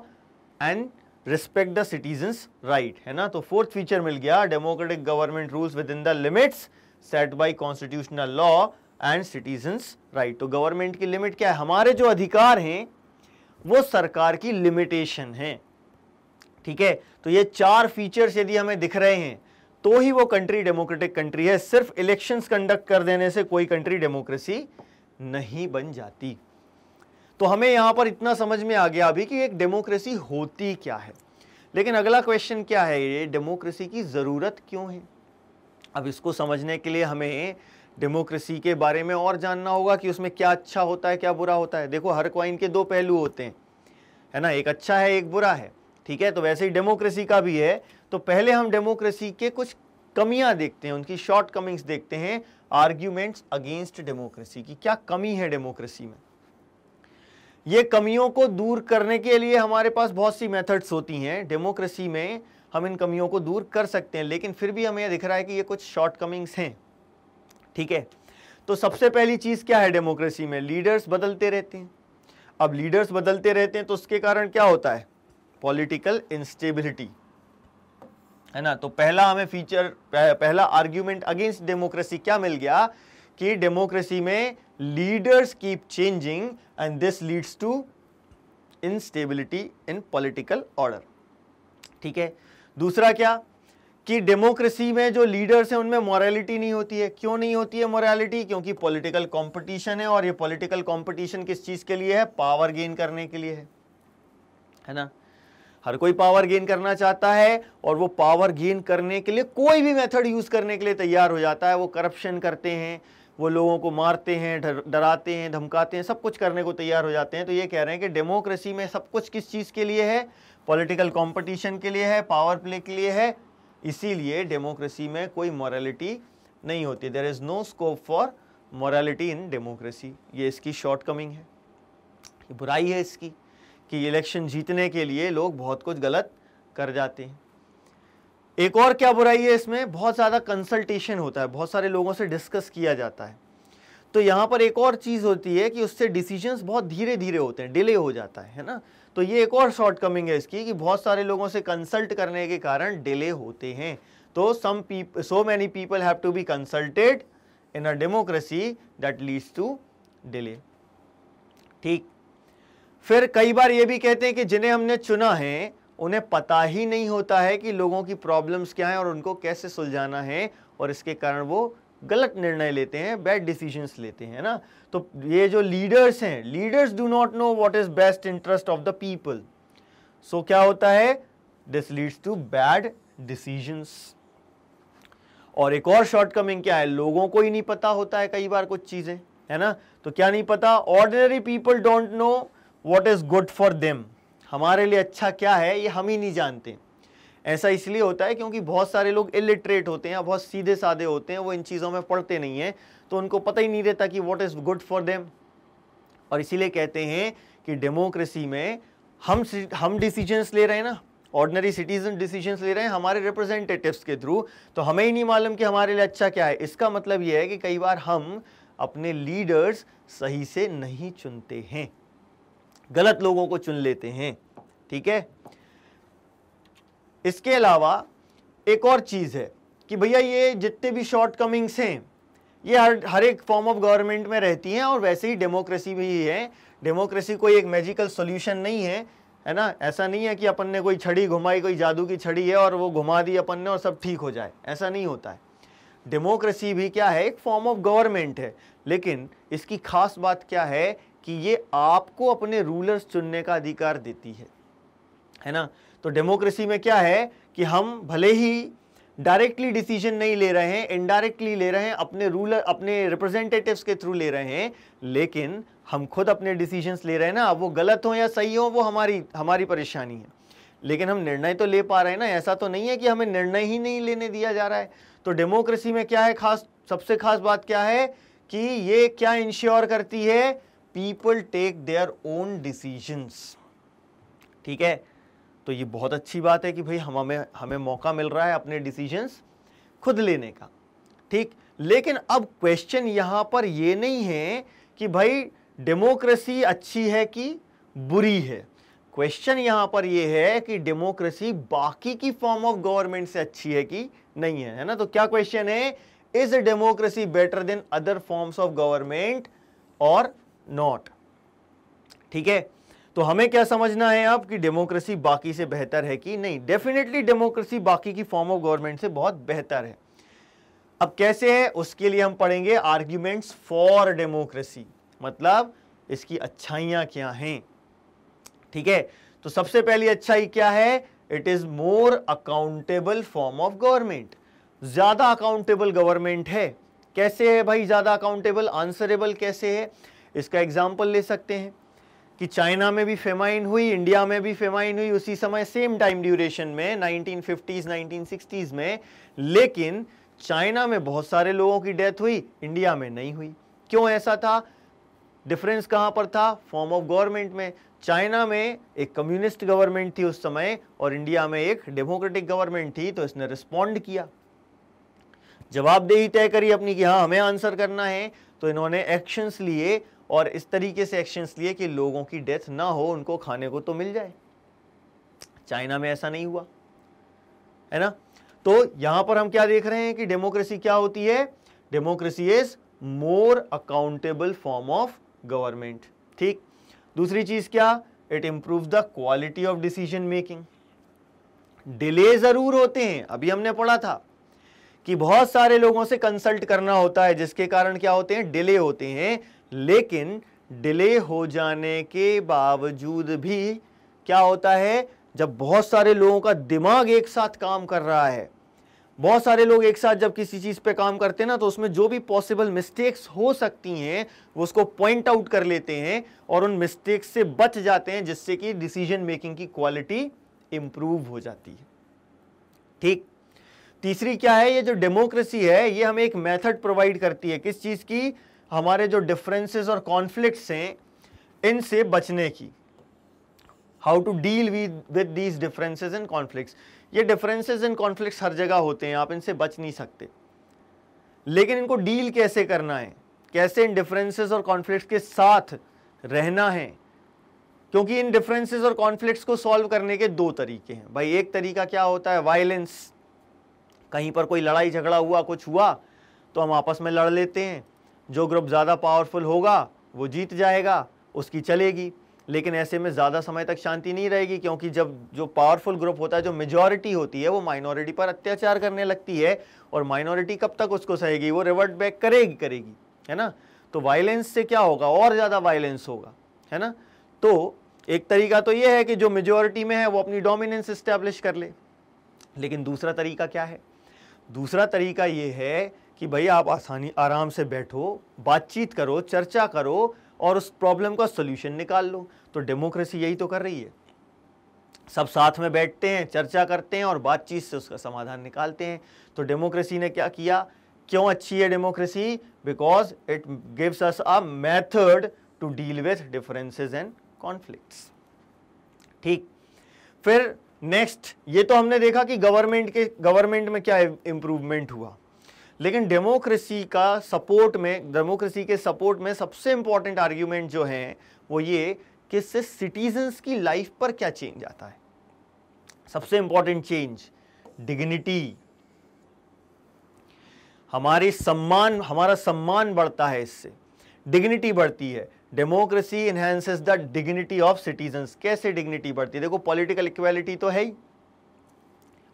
and respect the citizens right है ना? तो फोर्थ फीचर मिल गया democratic government rules within the limits set by constitutional law and citizens right तो गवर्नमेंट की लिमिट क्या है? हमारे जो अधिकार हैं, वो सरकार की लिमिटेशन है। ठीक है? तो ये चार फीचर्स यदि हमें दिख रहे हैं तो ही वो कंट्री डेमोक्रेटिक कंट्री है। सिर्फ़ इलेक्शंस कंडक्ट कर देने से कोई कंट्री डेमोक्रेसी नहीं बन जाती। तो हमें यहाँ पर इतना समझ में आ गया अभी कि एक डेमोक्रेसी होती क्या है। लेकिन अगला क्वेश्चन क्या है? ये डेमोक्रेसी की ज़रूरत क्यों है? अब इसको समझने के लिए हमें डेमोक्रेसी के बारे में और जानना होगा कि उसमें क्या अच्छा होता है, क्या बुरा होता है। देखो, हर क्वाइन के दो पहलू होते हैं, है ना? एक अच्छा है, एक बुरा है, ठीक है? तो वैसे ही डेमोक्रेसी का भी है। तो पहले हम डेमोक्रेसी के कुछ कमियाँ देखते हैं, उनकी शॉर्ट कमिंग्स देखते हैं आर्ग्यूमेंट्स अगेंस्ट डेमोक्रेसी की। क्या कमी है डेमोक्रेसी में? ये कमियों को दूर करने के लिए हमारे पास बहुत सी मेथड्स होती हैं। डेमोक्रेसी में हम इन कमियों को दूर कर सकते हैं, लेकिन फिर भी हमें यह दिख रहा है कि ये कुछ शॉर्ट कमिंग्स हैं। ठीक है? तो सबसे पहली चीज़ क्या है डेमोक्रेसी में? लीडर्स बदलते रहते हैं। अब लीडर्स बदलते रहते हैं तो उसके कारण क्या होता है? पॉलिटिकल इंस्टेबिलिटी है ना? तो पहला हमें फीचर पहला आर्ग्यूमेंट अगेंस्ट डेमोक्रेसी क्या मिल गया? कि डेमोक्रेसी में leaders keep changing and this leads to instability in political order ठीक है? दूसरा क्या? कि डेमोक्रेसी में जो लीडर्स हैं, उनमें मॉरलिटी नहीं होती है। क्यों नहीं होती है मॉरलिटी क्योंकि पॉलिटिकल कंपटीशन है और ये पॉलिटिकल कंपटीशन किस चीज़ के लिए है? पावर गेन करने के लिए है। है ना? हर कोई पावर गेन करना चाहता है और वो पावर गेन करने के लिए कोई भी मेथड यूज़ करने के लिए तैयार हो जाता है। वो करप्शन करते हैं वो लोगों को मारते हैं डराते हैं, धमकाते हैं, सब कुछ करने को तैयार हो जाते हैं। तो ये कह रहे हैं कि डेमोक्रेसी में सब कुछ किस चीज़ के लिए है? पॉलिटिकल कंपटीशन के लिए है, पावर प्ले के लिए है। इसीलिए डेमोक्रेसी में कोई मॉरलिटी नहीं होती। There is no scope for morality in democracy ये इसकी शॉर्ट है। बुराई है इसकी कि इलेक्शन जीतने के लिए लोग बहुत कुछ गलत कर जाते हैं। एक और क्या बुराई है इसमें? बहुत ज़्यादा कंसल्टेशन होता है, बहुत सारे लोगों से डिस्कस किया जाता है। तो यहाँ पर एक और चीज़ होती है कि उससे डिसीजंस बहुत धीरे धीरे होते हैं डिले हो जाता है है ना? तो ये एक और शॉर्ट कमिंग है इसकी कि बहुत सारे लोगों से कंसल्ट करने के कारण डिले होते हैं। तो some people so many people have to be consulted in a democracy that leads to delay ठीक। फिर कई बार ये भी कहते हैं कि जिन्हें हमने चुना है उन्हें पता ही नहीं होता है कि लोगों की प्रॉब्लम्स क्या हैं और उनको कैसे सुलझाना है और इसके कारण वो गलत निर्णय लेते हैं बैड डिसीजंस लेते हैं ना? तो ये जो लीडर्स हैं leaders do not know what is best interest of the people so क्या होता है? This leads to bad decisions और एक और शॉर्टकमिंग क्या है? लोगों को ही नहीं पता होता है कई बार कुछ चीज़ें, है ना? तो क्या नहीं पता? Ordinary people don't know what is good for them हमारे लिए अच्छा क्या है, ये हम ही नहीं जानते। ऐसा इसलिए होता है क्योंकि बहुत सारे लोग इलिटरेट होते हैं बहुत सीधे साधे होते हैं, वो इन चीज़ों में पढ़ते नहीं हैं तो उनको पता ही नहीं रहता कि what is good for them और इसीलिए कहते हैं कि डेमोक्रेसी में हम हम डिसीजंस ले रहे हैं ना ऑर्डनरी सिटीजन डिसीजंस ले रहे हैं हमारे रिप्रेजेंटेटिव्स के थ्रू तो हमें ही नहीं मालूम कि हमारे लिए अच्छा क्या है। इसका मतलब यह है कि कई बार हम अपने लीडर्स सही से नहीं चुनते हैं। गलत लोगों को चुन लेते हैं, ठीक है? इसके अलावा एक और चीज़ है कि भैया ये जितने भी शॉर्ट कमिंग्स हैं, ये हर हर एक फॉर्म ऑफ़ गवर्नमेंट में रहती हैं और वैसे ही डेमोक्रेसी भी है। डेमोक्रेसी कोई एक मैजिकल सोल्यूशन नहीं है है ना? ऐसा नहीं है कि अपन ने कोई छड़ी घुमाई, कोई जादू की छड़ी है और वो घुमा दी अपन ने और सब ठीक हो जाए। ऐसा नहीं होता है। डेमोक्रेसी भी क्या है? एक फॉर्म ऑफ़ गवर्नमेंट है। लेकिन इसकी खास बात क्या है? कि ये आपको अपने रूलर्स चुनने का अधिकार देती है। है ना? तो डेमोक्रेसी में क्या है कि हम भले ही डायरेक्टली डिसीज़न नहीं ले रहे हैं इनडायरेक्टली ले रहे हैं, अपने रूलर अपने रिप्रेजेंटेटिव्स के थ्रू ले रहे हैं, लेकिन हम खुद अपने डिसीजंस ले रहे हैं ना अब वो गलत हो या सही हो, वो हमारी हमारी परेशानी है। लेकिन हम निर्णय तो ले पा रहे हैं ना, ऐसा तो नहीं है कि हमें निर्णय ही नहीं लेने दिया जा रहा है। तो डेमोक्रेसी में क्या है खास, सबसे खास बात क्या है कि ये क्या इंश्योर करती है people take their own decisions ठीक है? तो ये बहुत अच्छी बात है कि भाई हम हमें हमें मौका मिल रहा है अपने डिसीजंस खुद लेने का। ठीक? लेकिन अब क्वेश्चन यहाँ पर ये नहीं है कि भाई डेमोक्रेसी अच्छी है कि बुरी है। क्वेश्चन यहाँ पर यह है कि डेमोक्रेसी बाकी की फॉर्म ऑफ़ गवर्नमेंट से अच्छी है कि नहीं है है ना? तो क्या क्वेश्चन है? Is democracy better than other forms of government और नॉट ठीक है? तो हमें क्या समझना है अब कि डेमोक्रेसी बाकी से बेहतर है कि नहीं? डेफिनेटली डेमोक्रेसी बाकी की फॉर्म ऑफ़ गवर्नमेंट से बहुत बेहतर है। अब कैसे है? उसके लिए हम पढ़ेंगे आर्ग्यूमेंट्स फॉर डेमोक्रेसी मतलब इसकी अच्छाइयाँ क्या हैं? ठीक है? तो सबसे पहली अच्छाई क्या है? It is more accountable form of government ज़्यादा अकाउंटेबल गवर्नमेंट है। कैसे है भाई ज़्यादा अकाउंटेबल आंसरेबल कैसे है? इसका एग्ज़ाम्पल ले सकते हैं कि चाइना में भी फेमाइन हुई, इंडिया में भी फेमाइन हुई, उसी समय सेम टाइम ड्यूरेशन में 1950s 1960s में, लेकिन चाइना में बहुत सारे लोगों की डेथ हुई, इंडिया में नहीं हुई। क्यों ऐसा था? डिफरेंस कहाँ पर था? फॉर्म ऑफ़ गवर्नमेंट में। चाइना में एक कम्युनिस्ट गवर्नमेंट थी उस समय और इंडिया में एक डेमोक्रेटिक गवर्नमेंट थी तो इसने रिस्पॉन्ड किया। जवाबदेही तय करी अपनी कि हाँ हमें आंसर करना है तो इन्होंने एक्शंस लिए और इस तरीके से एक्शंस लिए कि लोगों की डेथ ना हो, उनको खाने को तो मिल जाए। चाइना में ऐसा नहीं हुआ, है ना? तो यहाँ पर हम क्या देख रहे हैं कि डेमोक्रेसी क्या होती है? Democracy is more accountable form of government ठीक? दूसरी चीज़ क्या? It improve the quality of decision making delay ज़रूर होते हैं, अभी हमने पढ़ा था कि बहुत सारे लोगों से कंसल्ट करना होता है, जिसके कारण क्या होते हैं? डिले होते हैं। लेकिन डिले हो जाने के बावजूद भी क्या होता है, जब बहुत सारे लोगों का दिमाग एक साथ काम कर रहा है, बहुत सारे लोग एक साथ जब किसी चीज़ पे काम करते हैं ना तो उसमें जो भी पॉसिबल मिस्टेक्स हो सकती हैं, वो उसको पॉइंट आउट कर लेते हैं और उन मिस्टेक्स से बच जाते हैं, जिससे कि डिसीज़न मेकिंग की क्वालिटी इंप्रूव हो जाती है। ठीक। तीसरी क्या है, ये जो डेमोक्रेसी है, ये हमें एक मेथड प्रोवाइड करती है, किस चीज़ की? हमारे जो डिफरेंसेस और कॉन्फ्लिक्ट्स हैं, इनसे बचने की। How to deal with these differences and conflicts ये डिफरेंसेस एंड कॉन्फ्लिक्ट्स हर जगह होते हैं, आप इनसे बच नहीं सकते। लेकिन इनको डील कैसे करना है? कैसे इन डिफरेंसेस और कॉन्फ्लिक्ट्स के साथ रहना है? क्योंकि इन डिफरेंसेस और कॉन्फ्लिक्ट्स को सॉल्व करने के दो तरीके हैं। भाई, एक तरीका क्या होता है? वायलेंस कहीं पर कोई लड़ाई झगड़ा हुआ, कुछ हुआ तो हम आपस में लड़ लेते हैं। जो ग्रुप ज़्यादा पावरफुल होगा, वो जीत जाएगा, उसकी चलेगी। लेकिन ऐसे में ज़्यादा समय तक शांति नहीं रहेगी, क्योंकि जब जो पावरफुल ग्रुप होता है, जो मेजॉरिटी होती है, वो माइनॉरिटी पर अत्याचार करने लगती है, और माइनॉरिटी कब तक उसको सहेगी, वो रिवर्ट बैक करेगी करेगी, है ना? तो वायलेंस से क्या होगा? और ज़्यादा वायलेंस होगा, है ना? तो एक तरीका तो ये है कि जो मेजॉरिटी में है, वो अपनी डोमिनेंस इस्टेब्लिश कर ले। लेकिन दूसरा तरीका क्या है? दूसरा तरीका ये है कि भाई आप आसानी, आराम से बैठो, बातचीत करो, चर्चा करो और उस प्रॉब्लम का सोल्यूशन निकाल लो। तो डेमोक्रेसी यही तो कर रही है। सब साथ में बैठते हैं, चर्चा करते हैं और बातचीत से उसका समाधान निकालते हैं। तो डेमोक्रेसी ने क्या किया? क्यों अच्छी है democracy because it gives us a method to deal with differences and conflicts ठीक। फिर नेक्स्ट ये तो हमने देखा कि गवर्नमेंट के गवर्नमेंट में क्या इंप्रूवमेंट हुआ। लेकिन डेमोक्रेसी का सपोर्ट में डेमोक्रेसी के सपोर्ट में सबसे इंपॉर्टेंट आर्ग्यूमेंट जो है, वो ये कि इससे सिटीजन्स की लाइफ पर क्या चेंज आता है। सबसे इंपॉर्टेंट चेंज डिग्निटी हमारे सम्मान, हमारा सम्मान बढ़ता है इससे। डिग्निटी बढ़ती है। Democracy enhances the dignity of citizens कैसे डिग्निटी बढ़ती है? देखो पॉलिटिकल इक्वेलिटी तो है ही।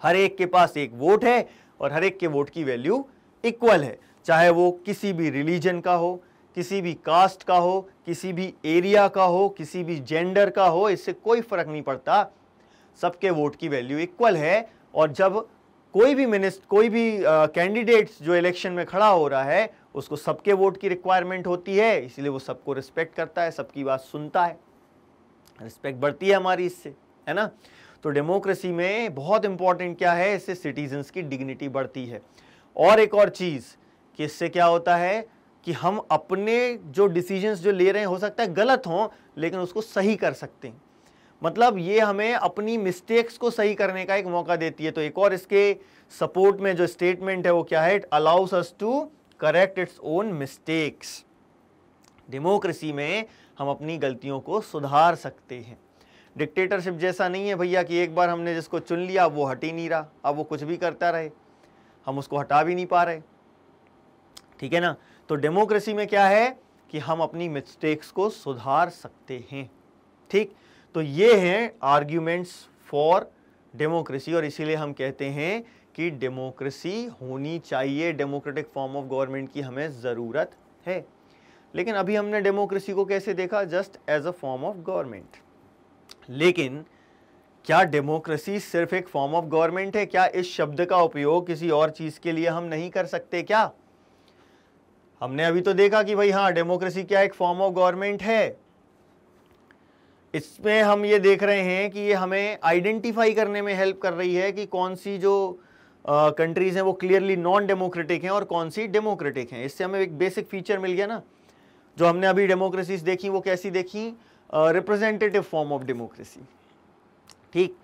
हर एक के पास एक वोट है और हर एक के वोट की वैल्यू इक्वल है चाहे वो किसी भी रिलीजन का हो किसी भी कास्ट का हो किसी भी एरिया का हो किसी भी जेंडर का हो इससे कोई फ़र्क नहीं पड़ता। सबके वोट की वैल्यू इक्वल है और जब कोई भी मिनिस्ट कोई भी कैंडिडेट uh, जो इलेक्शन में खड़ा हो रहा है उसको सबके वोट की रिक्वायरमेंट होती है इसलिए वो सबको रिस्पेक्ट करता है सबकी बात सुनता है। रिस्पेक्ट बढ़ती है हमारी इससे है ना? तो डेमोक्रेसी में बहुत इंपॉर्टेंट क्या है इससे सिटीजन्स की डिग्निटी बढ़ती है। और एक और चीज़ कि इससे क्या होता है कि हम अपने जो डिसीजंस जो ले रहे हैं, हो सकता है गलत हों, लेकिन उसको सही कर सकते हैं। मतलब ये हमें अपनी मिस्टेक्स को सही करने का एक मौका देती है। तो एक और इसके सपोर्ट में जो स्टेटमेंट है, वो क्या है? It allows us to correct its own mistakes democracy में हम अपनी गलतियों को सुधार सकते हैं। डिक्टेटरशिप जैसा नहीं है भैया कि एक बार हमने जिसको चुन लिया वो हट ही नहीं रहा, अब वो कुछ भी करता रहे। हम उसको हटा भी नहीं पा रहे। ठीक है ना? तो डेमोक्रेसी में क्या है कि हम अपनी मिस्टेक्स को सुधार सकते हैं। ठीक? तो ये हैं आर्ग्यूमेंट्स फॉर डेमोक्रेसी और इसीलिए हम कहते हैं कि डेमोक्रेसी होनी चाहिए। डेमोक्रेटिक फॉर्म ऑफ़ गवर्नमेंट की हमें ज़रूरत है। लेकिन अभी हमने डेमोक्रेसी को कैसे देखा? Just as a form of government. लेकिन क्या डेमोक्रेसी सिर्फ़ एक फॉर्म ऑफ़ गवर्नमेंट है? क्या इस शब्द का उपयोग किसी और चीज़ के लिए हम नहीं कर सकते क्या? हमने अभी तो देखा कि भाई हाँ डेमोक्रेसी क्या एक फॉर्म ऑफ़ गवर्नमेंट है? इसमें हम ये देख रहे हैं कि ये हमें आइडेंटिफाई करने में हेल्प कर रही है कि कौन सी जो कंट्रीज़ हैं वो क्लियरली नॉन डेमोक्रेटिक हैं और कौन सी डेमोक्रेटिक हैं। इससे हमें एक बेसिक फीचर मिल गया ना, जो हमने अभी डेमोक्रेसीज देखी, वो कैसी देखी? रिप्रेजेंटेटिव फॉर्म ऑफ़ डेमोक्रेसी ठीक।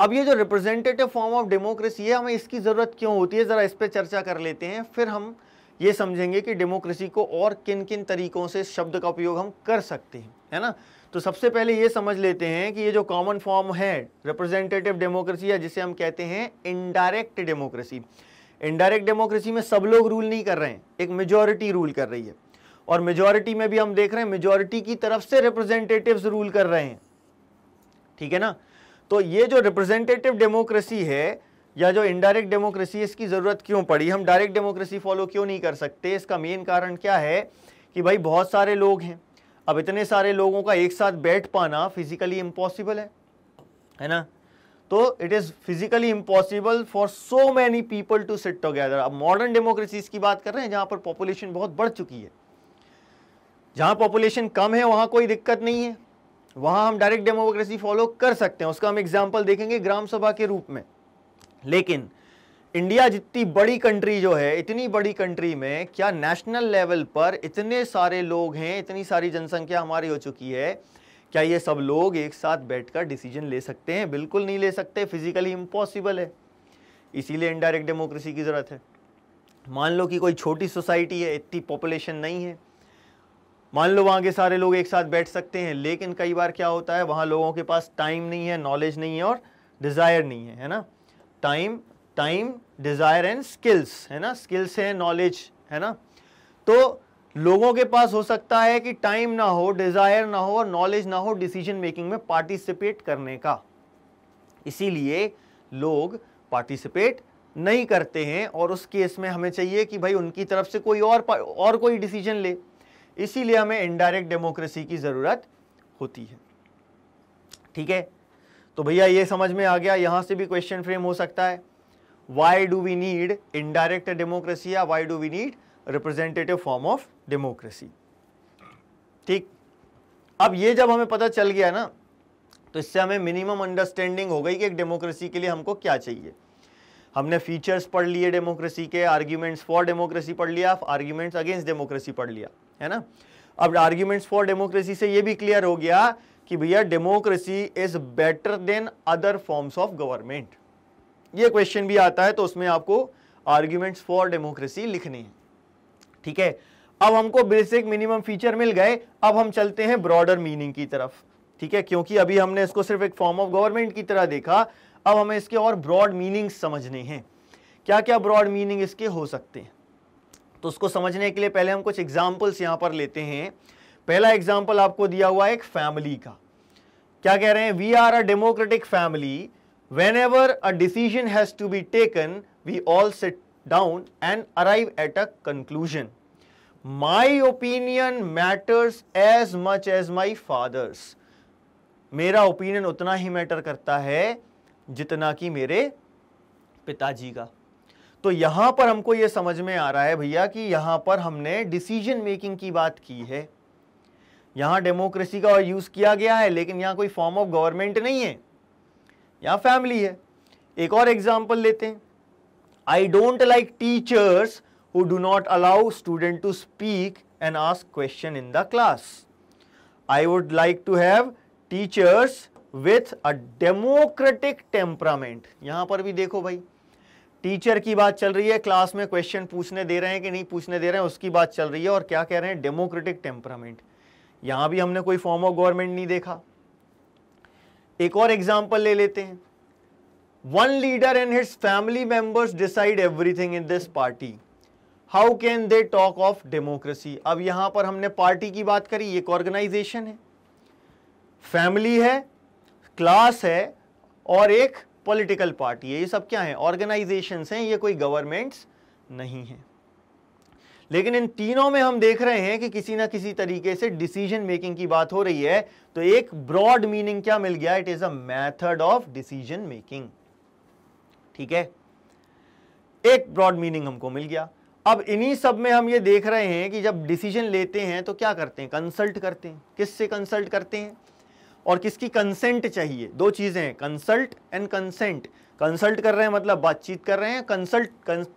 अब ये जो रिप्रेजेंटेटिव फॉर्म ऑफ़ डेमोक्रेसी है, हमें इसकी ज़रूरत क्यों होती है? ज़रा इस पर चर्चा कर लेते हैं, फिर हम ये समझेंगे कि डेमोक्रेसी को और किन किन तरीकों से शब्द का उपयोग हम कर सकते हैं, है ना? तो सबसे पहले ये समझ लेते हैं कि ये जो कॉमन फॉर्म है रिप्रेजेंटेटिव डेमोक्रेसी या जिसे हम कहते हैं इनडायरेक्ट डेमोक्रेसी इनडायरेक्ट डेमोक्रेसी में सब लोग रूल नहीं कर रहे हैं, एक मेजोरिटी रूल कर रही है। और मेजोरिटी में भी हम देख रहे हैं मेजोरिटी की तरफ़ से रिप्रेजेंटेटिव्स रूल कर रहे हैं। ठीक है ना? तो ये जो रिप्रेजेंटेटिव डेमोक्रेसी है, या जो इनडायरेक्ट डेमोक्रेसी इसकी ज़रूरत क्यों पड़ी? हम डायरेक्ट डेमोक्रेसी फॉलो क्यों नहीं कर सकते? इसका मेन कारण क्या है कि भाई बहुत सारे लोग हैं। अब इतने सारे लोगों का एक साथ बैठ पाना फिजिकली इम्पॉसिबल है है ना? तो it is physically impossible for so many people to sit together अब मॉडर्न डेमोक्रेसीज की बात कर रहे हैं, जहाँ पर पॉपुलेशन बहुत बढ़ चुकी है। जहाँ पॉपुलेशन कम है, वहाँ कोई दिक्कत नहीं है। वहाँ हम डायरेक्ट डेमोक्रेसी फॉलो कर सकते हैं। उसका हम एग्ज़ाम्पल देखेंगे ग्राम सभा के रूप में। लेकिन इंडिया जितनी बड़ी कंट्री जो है, इतनी बड़ी कंट्री में क्या नेशनल लेवल पर इतने सारे लोग हैं, इतनी सारी जनसंख्या हमारी हो चुकी है, क्या ये सब लोग एक साथ बैठकर डिसीज़न ले सकते हैं? बिल्कुल नहीं ले सकते फिजिकली इम्पॉसिबल है। इसीलिए इनडायरेक्ट डेमोक्रेसी की ज़रूरत है। मान लो कि कोई छोटी सोसाइटी है, इतनी पॉपुलेशन नहीं है। मान लो वहाँ के सारे लोग एक साथ बैठ सकते हैं, लेकिन कई बार क्या होता है, वहाँ लोगों के पास टाइम नहीं है नॉलेज नहीं है और डिज़ायर नहीं है है ना? Time time desire and skills है ना? स्किल्स है नॉलेज है ना? तो लोगों के पास हो सकता है कि टाइम ना हो डिज़ायर ना हो और नॉलेज ना हो डिसीज़न मेकिंग में पार्टिसिपेट करने का। इसीलिए लोग पार्टिसिपेट नहीं करते हैं और उस केस में हमें चाहिए कि भाई उनकी तरफ़ से कोई और और कोई डिसीज़न ले। इसीलिए हमें इनडायरेक्ट डेमोक्रेसी की ज़रूरत होती है। ठीक है? तो भैया, ये समझ में आ गया। यहाँ से भी क्वेश्चन फ्रेम हो सकता है। Why do we need indirect democracy या why do we need representative form of democracy ठीक? अब ये जब हमें पता चल गया ना तो इससे हमें मिनिमम अंडरस्टैंडिंग हो गई कि एक डेमोक्रेसी के लिए हमको क्या चाहिए। हमने फीचर्स पढ़ लिए डेमोक्रेसी के आर्ग्यूमेंट्स फॉर डेमोक्रेसी पढ़ लिया आर्ग्यूमेंट्स अगेंस्ट डेमोक्रेसी पढ़ लिया। है ना? अब आर्ग्यूमेंट्स फॉर डेमोक्रेसी से ये भी क्लियर हो गया कि भैया democracy is better than other forms of government ये क्वेश्चन भी आता है तो उसमें आपको आर्ग्यूमेंट्स फॉर डेमोक्रेसी लिखने हैं। ठीक है? अब हमको बेसिक मिनिमम फीचर मिल गए। अब हम चलते हैं ब्रॉडर मीनिंग की तरफ़। ठीक है? क्योंकि अभी हमने इसको सिर्फ़ एक फॉर्म ऑफ़ गवर्नमेंट की तरह देखा। अब हमें इसके और ब्रॉड मीनिंग समझने हैं। क्या क्या ब्रॉड मीनिंग इसके हो सकते हैं? तो उसको समझने के लिए पहले हम कुछ एग्जाम्पल्स यहाँ पर लेते हैं। पहला एग्ज़ाम्पल आपको दिया हुआ एक फैमिली का। क्या कह रहे हैं? We are a democratic family whenever a decision has to be taken we all sit down and arrive at a conclusion. My opinion matters as much as my father's. मेरा ओपिनियन उतना ही matter करता है जितना कि मेरे पिताजी का। तो यहाँ पर हमको यह समझ में आ रहा है भैया कि यहाँ पर हमने डिसीज़न मेकिंग की बात की है। यहाँ डेमोक्रेसी का यूज़ किया गया है, लेकिन यहाँ कोई फॉर्म ऑफ़ गवर्नमेंट नहीं है। यहाँ फैमिली है। एक और एग्ज़ाम्पल लेते हैं। I don't like teachers who do not allow student to speak and ask question in the class I would like to have teachers with a democratic temperament यहाँ पर भी देखो भाई। टीचर की बात चल रही है, क्लास में क्वेश्चन पूछने दे रहे हैं कि नहीं पूछने दे रहे हैं, उसकी बात चल रही है और क्या कह रहे हैं डेमोक्रेटिक टेम्परामेंट यहाँ भी हमने कोई फॉर्म ऑफ़ गवर्नमेंट नहीं देखा। एक और एग्ज़ाम्पल ले लेते हैं। One leader and his family members decide everything in this party how can they talk of democracy अब यहाँ पर हमने पार्टी की बात करी एक ऑर्गेनाइजेशन है। फैमिली है क्लास है और एक पॉलिटिकल पार्टी है, ये सब क्या है? ऑर्गेनाइजेशन हैं, ये कोई गवर्नमेंट्स नहीं है। लेकिन इन तीनों में हम देख रहे हैं कि किसी ना किसी तरीके से डिसीज़न मेकिंग की बात हो रही है तो एक ब्रॉड मीनिंग क्या मिल गया? It is a method of decision making ठीक है? एक ब्रॉड मीनिंग हमको मिल गया। अब इन्हीं सब में हम ये देख रहे हैं कि जब डिसीज़न लेते हैं तो क्या करते हैं? कंसल्ट करते हैं। किससे कंसल्ट करते हैं? और किसकी कंसेंट चाहिए? दो चीज़ें हैं कंसल्ट एंड कंसेंट कंसल्ट कर रहे हैं मतलब बातचीत कर रहे हैं कंसल्ट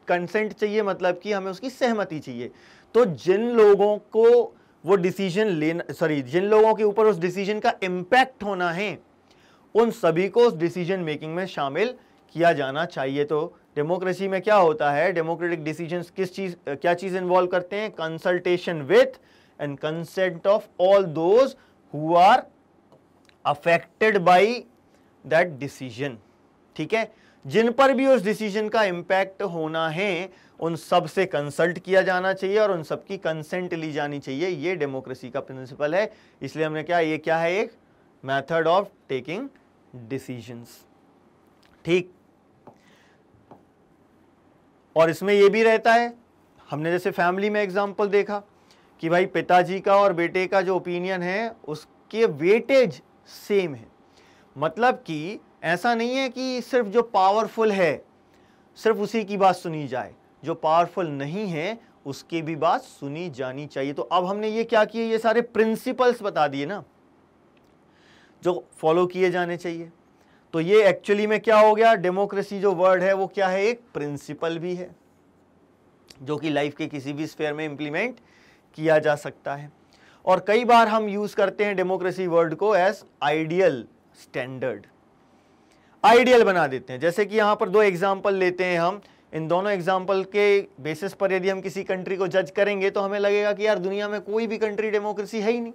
कंसेंट चाहिए मतलब कि हमें उसकी सहमति चाहिए। तो जिन लोगों को वो डिसीज़न लेना सॉरी जिन लोगों के ऊपर उस डिसीज़न का इम्पैक्ट होना है, उन सभी को उस डिसीज़न मेकिंग में शामिल किया जाना चाहिए। तो डेमोक्रेसी में क्या होता है? डेमोक्रेटिक डिसीज़न किस चीज़, क्या चीज़ इन्वॉल्व करते हैं? Consultation with and consent of all those who are affected by that decision ठीक है? जिन पर भी उस डिसीज़न का इम्पैक्ट होना है, उन सबसे कंसल्ट किया जाना चाहिए और उन सब की कंसेंट ली जानी चाहिए। ये डेमोक्रेसी का प्रिंसिपल है। इसलिए हमने क्या, ये क्या है एक? मेथड ऑफ़ टेकिंग डिसीजंस ठीक? और इसमें यह भी रहता है। हमने जैसे फैमिली में एग्जांपल देखा कि भाई पिताजी का और बेटे का जो ओपिनियन है, उसके वेटेज सेम है। मतलब कि ऐसा नहीं है कि सिर्फ़ जो पावरफुल है, सिर्फ़ उसी की बात सुनी जाए। जो पावरफुल नहीं है, उसकी भी बात सुनी जानी चाहिए। तो अब हमने ये क्या किए? ये सारे प्रिंसिपल्स बता दिए ना, जो फॉलो किए जाने चाहिए। तो ये एक्चुअली में क्या हो गया? डेमोक्रेसी जो वर्ड है, वो क्या है? एक प्रिंसिपल भी है, जो कि लाइफ के किसी भी स्फेयर में इंप्लीमेंट किया जा सकता है। और कई बार हम यूज़ करते हैं डेमोक्रेसी वर्ड को एज आइडियल स्टैंडर्ड आइडियल बना देते हैं। जैसे कि यहाँ पर दो एग्ज़ाम्पल लेते हैं हम। इन दोनों एग्ज़ाम्पल के बेसिस पर यदि हम किसी कंट्री को जज करेंगे तो हमें लगेगा कि यार दुनिया में कोई भी कंट्री डेमोक्रेसी है ही नहीं।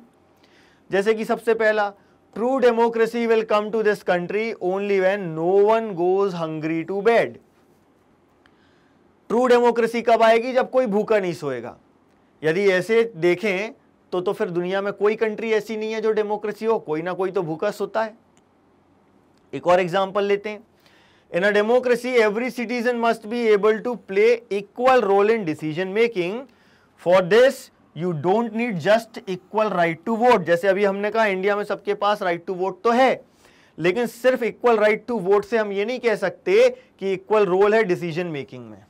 जैसे कि सबसे पहला true democracy will come to this country only when no one goes hungry to bed true democracy कब आएगी? जब कोई भूखा नहीं सोएगा। यदि ऐसे देखें तो तो फिर दुनिया में कोई कंट्री ऐसी नहीं है जो डेमोक्रेसी हो, कोई ना कोई तो भूखा सोता है। एक और एग्ज़ाम्पल लेते हैं। In a democracy every citizen must be able to play equal role in decision making for this you don't need just equal right to vote जैसे अभी हमने कहा इंडिया में सबके पास राइट टू वोट तो है। लेकिन सिर्फ़ इक्वल राइट टू वोट से हम ये नहीं कह सकते कि इक्वल रोल है डिसीज़न मेकिंग में।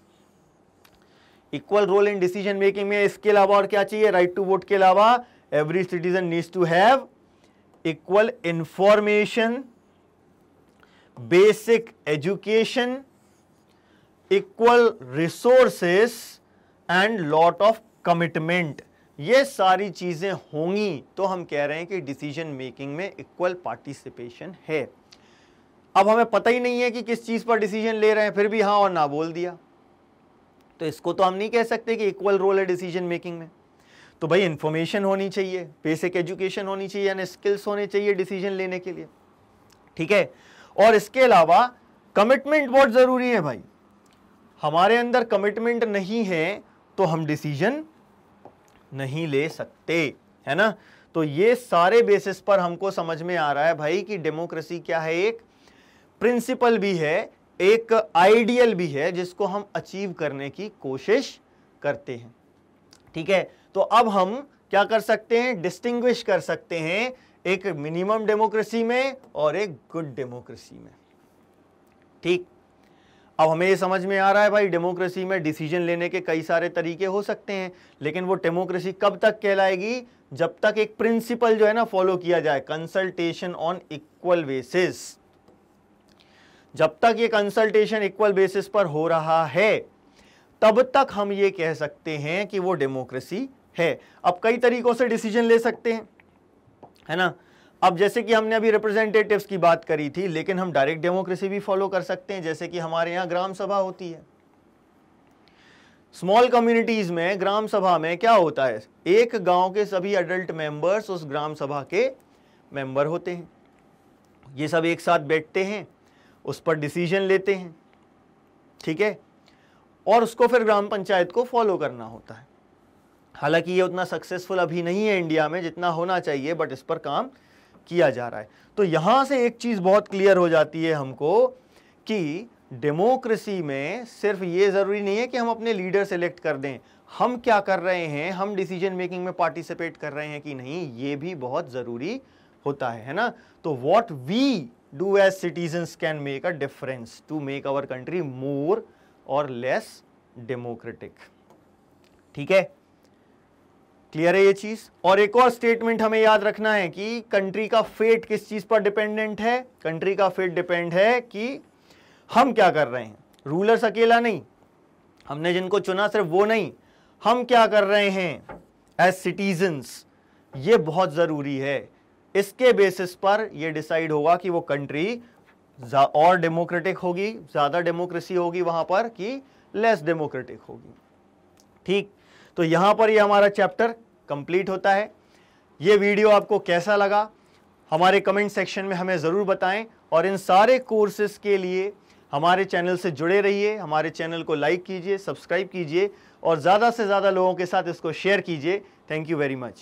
Equal role in decision making में इसके अलावा और क्या चाहिए? राइट टू वोट के अलावा every citizen needs to have equal information basic education equal resources and lot of commitment ये सारी चीज़ें होंगी तो हम कह रहे हैं कि डिसीज़न मेकिंग में इक्वल पार्टिसिपेशन है। अब हमें पता ही नहीं है कि किस चीज़ पर डिसीज़न ले रहे हैं, फिर भी हाँ और ना बोल दिया। तो इसको तो हम नहीं कह सकते कि इक्वल रोल है डिसीज़न मेकिंग में। तो भाई इंफॉर्मेशन होनी चाहिए बेसिक एजुकेशन होनी चाहिए, यानी स्किल्स होने चाहिए डिसीज़न लेने के लिए। ठीक है? और इसके अलावा कमिटमेंट बहुत ज़रूरी है भाई। हमारे अंदर कमिटमेंट नहीं है तो हम डिसीज़न नहीं ले सकते, है ना? तो ये सारे बेसिस पर हमको समझ में आ रहा है भाई कि डेमोक्रेसी क्या है? एक प्रिंसिपल भी है एक आइडियल भी है जिसको हम अचीव करने की कोशिश करते हैं। ठीक है? तो अब हम क्या कर सकते हैं? डिस्टिंग्विश कर सकते हैं एक मिनिमम डेमोक्रेसी में और एक गुड डेमोक्रेसी में। ठीक? अब हमें ये समझ में आ रहा है भाई डेमोक्रेसी में डिसीज़न लेने के कई सारे तरीके हो सकते हैं, लेकिन वो डेमोक्रेसी कब तक कहलाएगी? जब तक एक प्रिंसिपल जो है ना फॉलो किया जाए कंसल्टेशन ऑन इक्वल बेसिस जब तक ये कंसल्टेशन इक्वल बेसिस पर हो रहा है, तब तक हम ये कह सकते हैं कि वो डेमोक्रेसी है। अब कई तरीकों से डिसीज़न ले सकते हैं, है ना? अब जैसे कि हमने अभी रिप्रेजेंटेटिव्स की बात करी थी, लेकिन हम डायरेक्ट डेमोक्रेसी भी फॉलो कर सकते हैं, जैसे कि हमारे यहाँ ग्राम सभा होती है। स्मॉल कम्युनिटीज में, ग्राम सभा में क्या होता है? एक गाँव के सभी अडल्ट मेंबर्स उस ग्राम सभा के मेंबर होते हैं। ये सब एक साथ बैठते हैं। उस पर डिसीज़न लेते हैं, ठीक है? और उसको फिर ग्राम पंचायत को फॉलो करना होता है। हालाँकि ये उतना सक्सेसफुल अभी नहीं है इंडिया में, जितना होना चाहिए बट इस पर काम किया जा रहा है। तो यहाँ से एक चीज़ बहुत क्लियर हो जाती है हमको कि डेमोक्रेसी में सिर्फ़ ये ज़रूरी नहीं है कि हम अपने लीडर सेलेक्ट कर दें। हम क्या कर रहे हैं? हम डिसीज़न मेकिंग में पार्टिसिपेट कर रहे हैं कि नहीं? ये भी बहुत ज़रूरी होता है है ना? तो what we do as citizen can make a difference to make our country more और लेस डेमोक्रेटिक ठीक है? क्लियर है ये चीज़? और एक और स्टेटमेंट हमें याद रखना है कि कंट्री का फेट किस चीज़ पर डिपेंडेंट है? कंट्री का फेट डिपेंड है कि हम क्या कर रहे हैं? रूलर्स अकेला नहीं। हमने जिनको चुना सिर्फ़ वो नहीं। हम क्या कर रहे हैं? एज सिटीजन्स ये बहुत ज़रूरी है। इसके बेसिस पर यह डिसाइड होगा कि वो कंट्री और डेमोक्रेटिक होगी, ज़्यादा डेमोक्रेसी होगी वहाँ पर कि लेस डेमोक्रेटिक होगी। ठीक? तो यहाँ पर ये हमारा चैप्टर कंप्लीट होता है। ये वीडियो आपको कैसा लगा? हमारे कमेंट सेक्शन में हमें ज़रूर बताएँ और इन सारे कोर्सेज के लिए हमारे चैनल से जुड़े रहिए, हमारे चैनल को लाइक कीजिए सब्सक्राइब कीजिए और ज़्यादा से ज़्यादा लोगों के साथ इसको शेयर कीजिए। Thank you very much